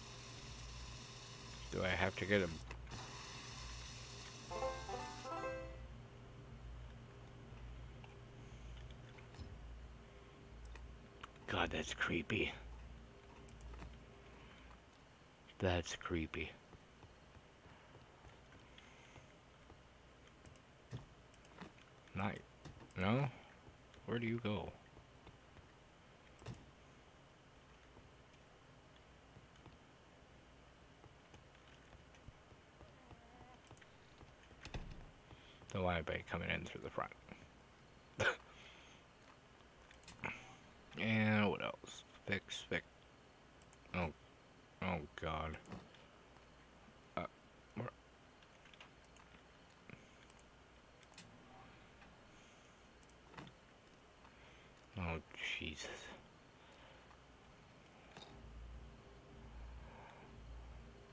Do I have to get him? God, that's creepy. That's creepy. Night. No? Where do you go? Don't want anybody coming in through the front. and what else? Fix, fix. Oh, oh God. Uh, where? Oh Jesus.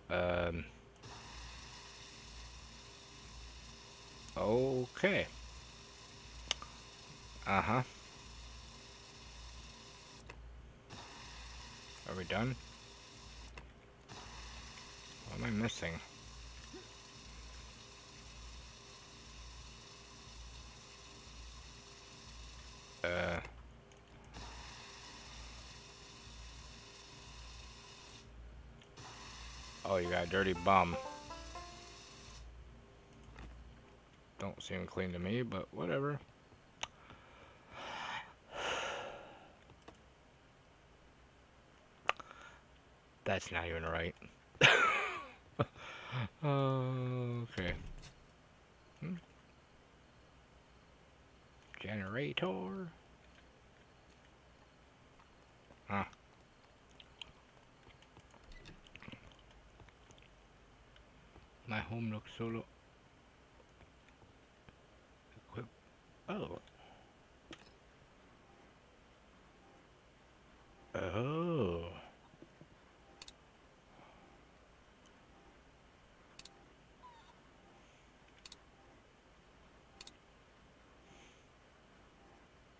Um. Okay. Uh-huh. Are we done? What am I missing? Uh... Oh, you got a dirty bum. Seem clean to me, but whatever. That's not even right. okay. Hmm. Generator. Huh. My home looks so lo- equip. Oh. Oh.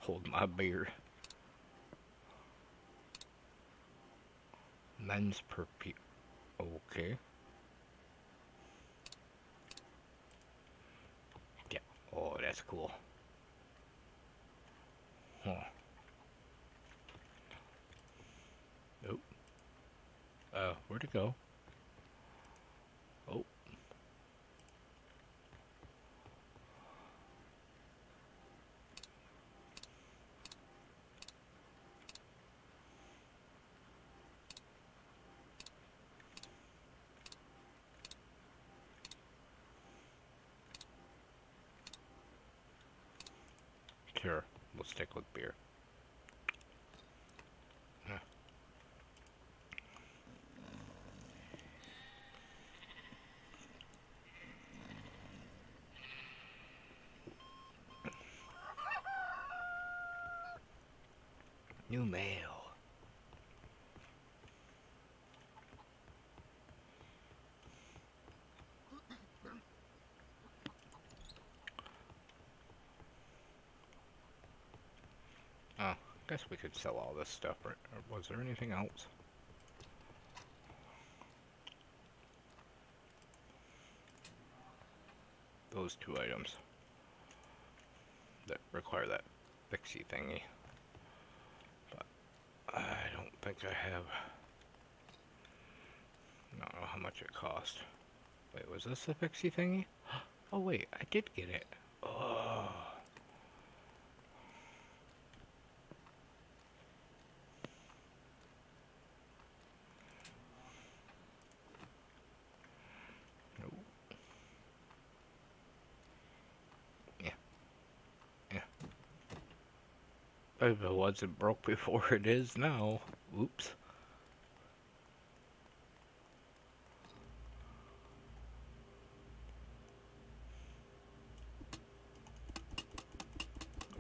Hold my beer. Men's per Okay. Yeah. Oh, that's cool. Huh. Nope. Uh, where'd it go? Oh. Sure, we'll stick with beer. Huh. New mail. Oh, guess we could sell all this stuff, was there anything else? Those two items that require that fixie thingy. Think I have. I don't know how much it cost. Wait, was this the fixie thingy? Oh wait, I did get it. Oh. Nope. Yeah. Yeah. If it wasn't broke before it is now. Oops.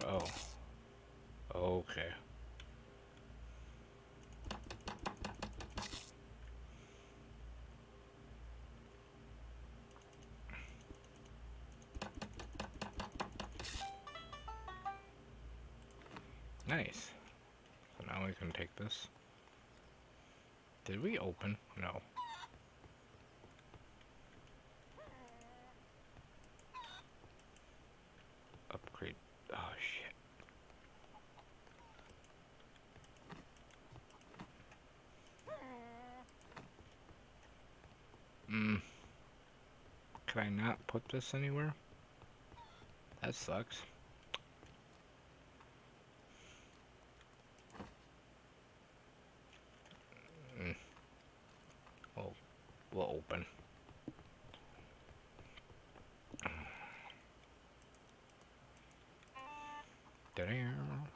Oh. Okay. Nice. So now we can take this. Did we open? No. Upgrade. Oh shit. Hmm. Can I not put this anywhere? That sucks. Mm. Well, we'll open. Da-dam.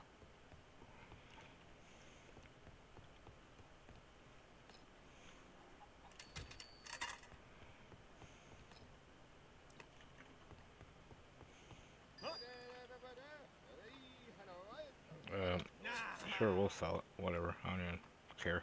Um, sure, we'll sell it. Whatever. I don't even care.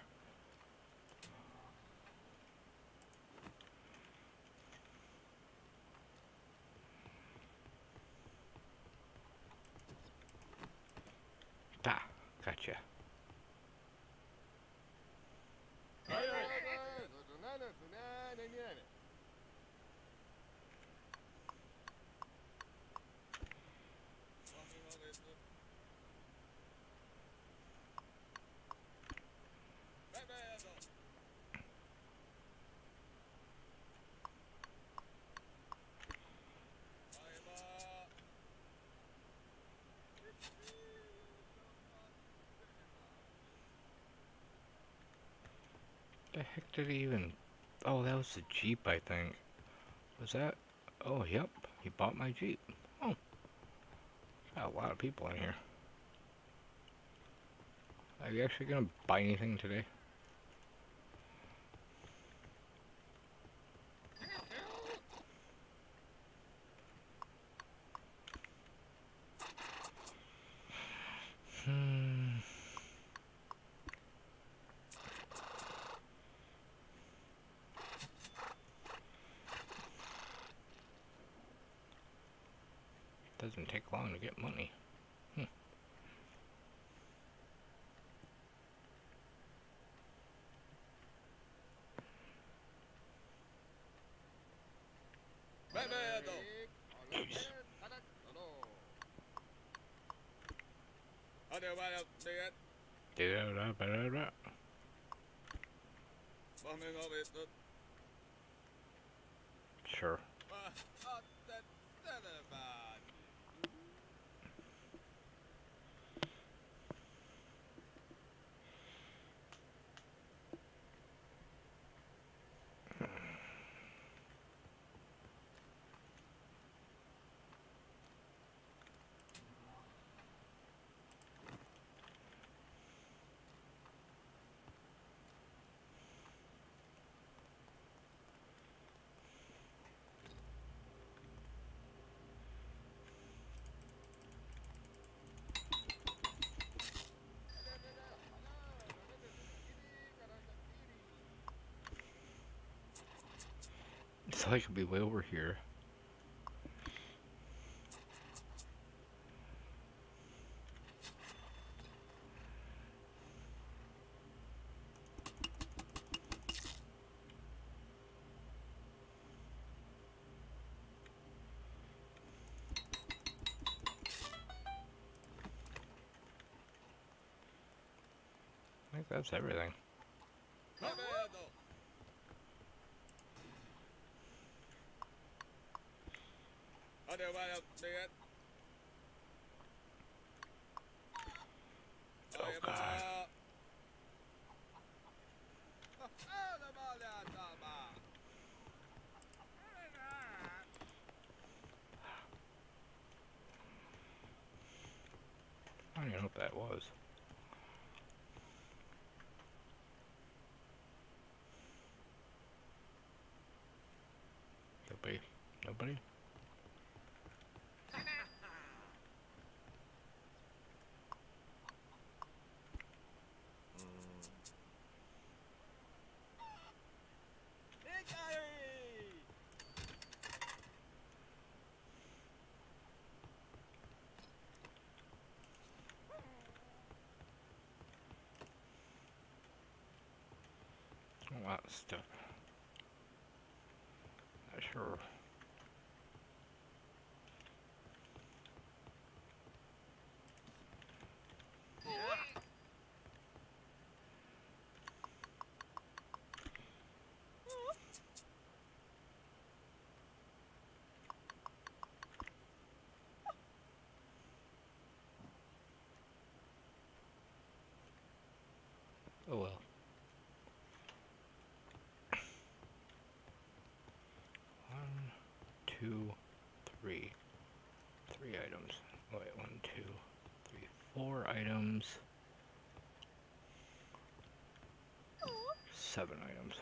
The heck did he even... Oh, that was the Jeep, I think. Was that... Oh, yep. He bought my Jeep. Oh. Got a lot of people in here. Are you actually going to buy anything today? Hmm. Doesn't take long to get money. Hmm. Jeez. Da-da-da-ba-da-da. Sure. So I could be way over here. I think that's everything. Oh god. I don't even know what that was. Nobody? Nobody? Of stuff. Not sure. Oh well. One, two, three. Three items. Oh, wait, one, two, three, four items. Seven items.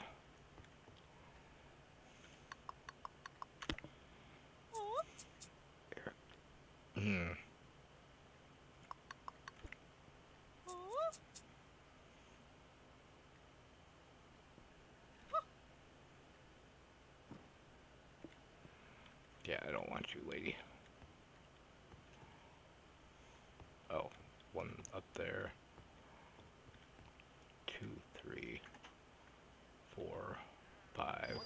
Here. Hmm. Yeah, I don't want you, lady. Oh, one up there. Two, three, four, five,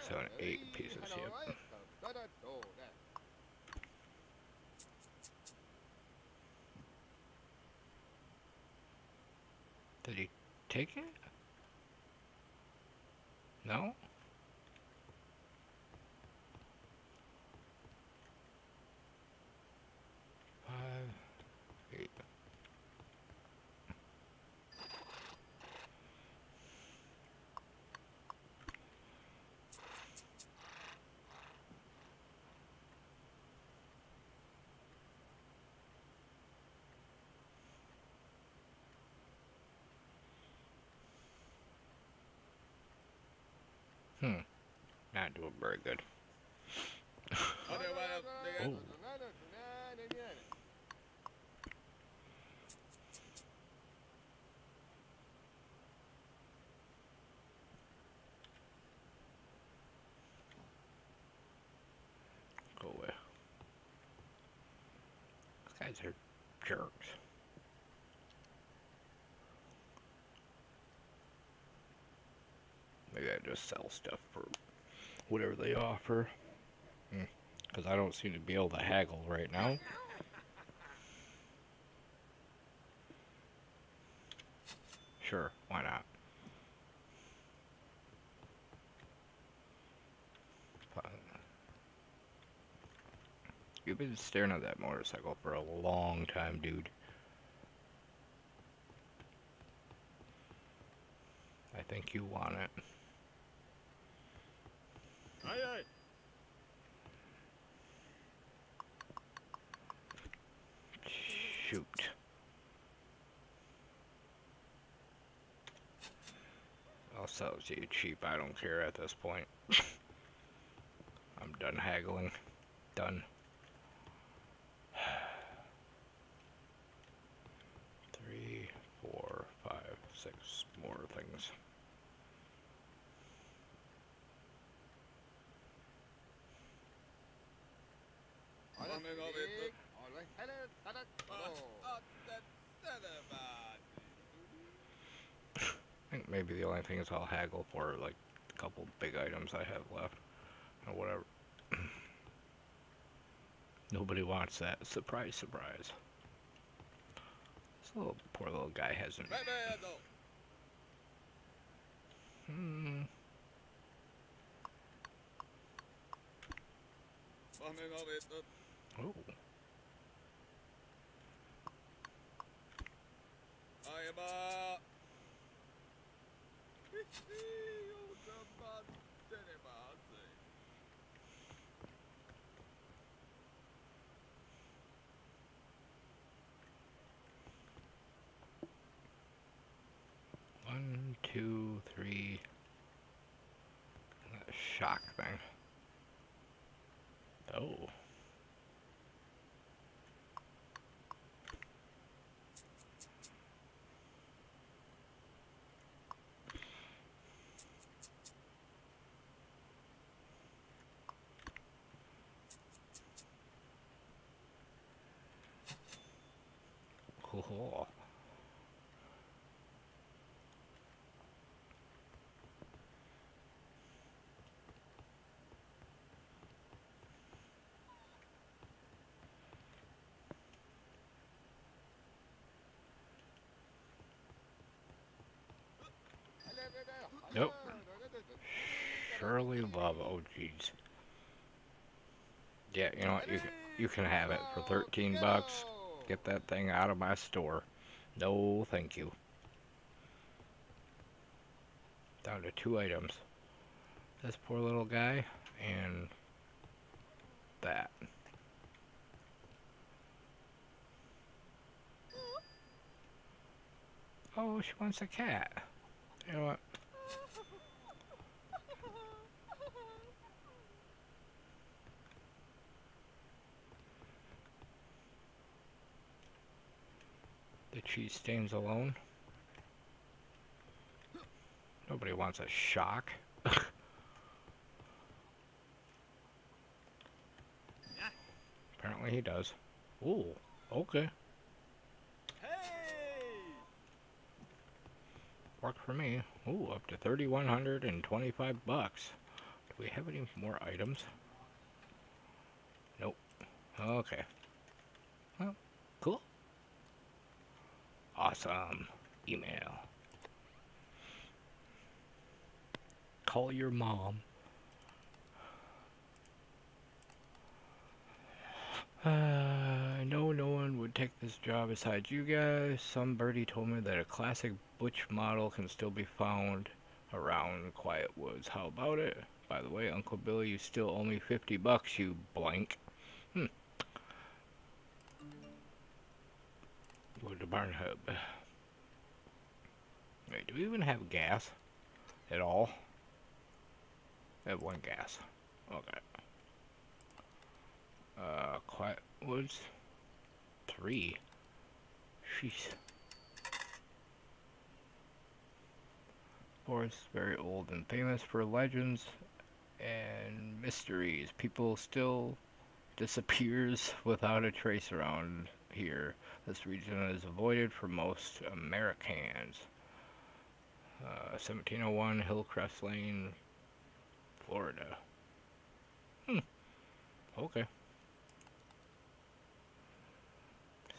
seven, eight pieces. Yep. Did he take it? No? Five, eight. Not doing very good. oh. Go away. These guys are jerks. Maybe I just sell stuff for whatever they offer. Mm. Because I don't seem to be able to haggle right now. Sure, why not? You've been staring at that motorcycle for a long time, dude. I think you want it. Aye, aye. Shoot. I'll sell it to you cheap. I don't care at this point. I'm done haggling. Done. Three, four, five, six more things. Maybe the only thing is I'll haggle for like a couple big items I have left. Or whatever. Nobody wants that. Surprise, surprise. This little poor little guy hasn't. Hmm. Oh. One, two, three. That shock thing. Oh. Cool. Oh. Nope. Surely love. Oh, jeez. Yeah, you know what? You can, you can have it for 13 bucks. Get that thing out of my store. No, thank you. Down to two items. This poor little guy and that. Oh, she wants a cat. You know what? The stands alone. Nobody wants a shock. Apparently he does. Ooh, okay. Worked for me. Ooh, up to 3125 bucks. Do we have any more items? Nope. Okay. Well, cool. Awesome. Email. Call your mom. Uh, I know no one would take this job besides you guys. Some birdie told me that a classic Butch model can still be found around Quiet Woods. How about it? By the way, Uncle Billy, you still owe me 50 bucks, you blank. Hmm. Go to Barn Hub. Wait, do we even have gas at all? have one gas. Okay. Uh, quiet woods. Three. Sheesh. Forest, very old and famous for legends and mysteries. People still disappears without a trace around here. This region is avoided for most Americans. Uh, 1701 Hillcrest Lane, Florida. Hmm. Okay.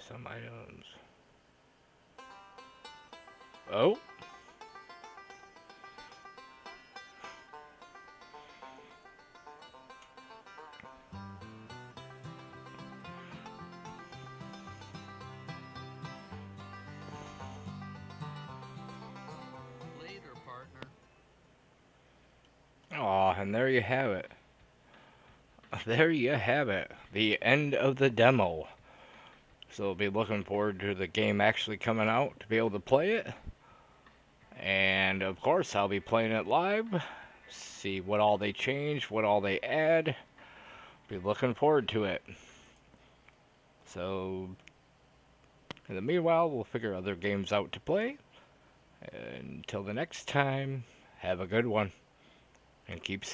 Some items. Oh. You have it. There you have it. The end of the demo. So be looking forward to the game actually coming out to be able to play it. And of course, I'll be playing it live. See what all they change, what all they add. Be looking forward to it. So, in the meanwhile, we'll figure other games out to play. Until the next time, have a good one. And keep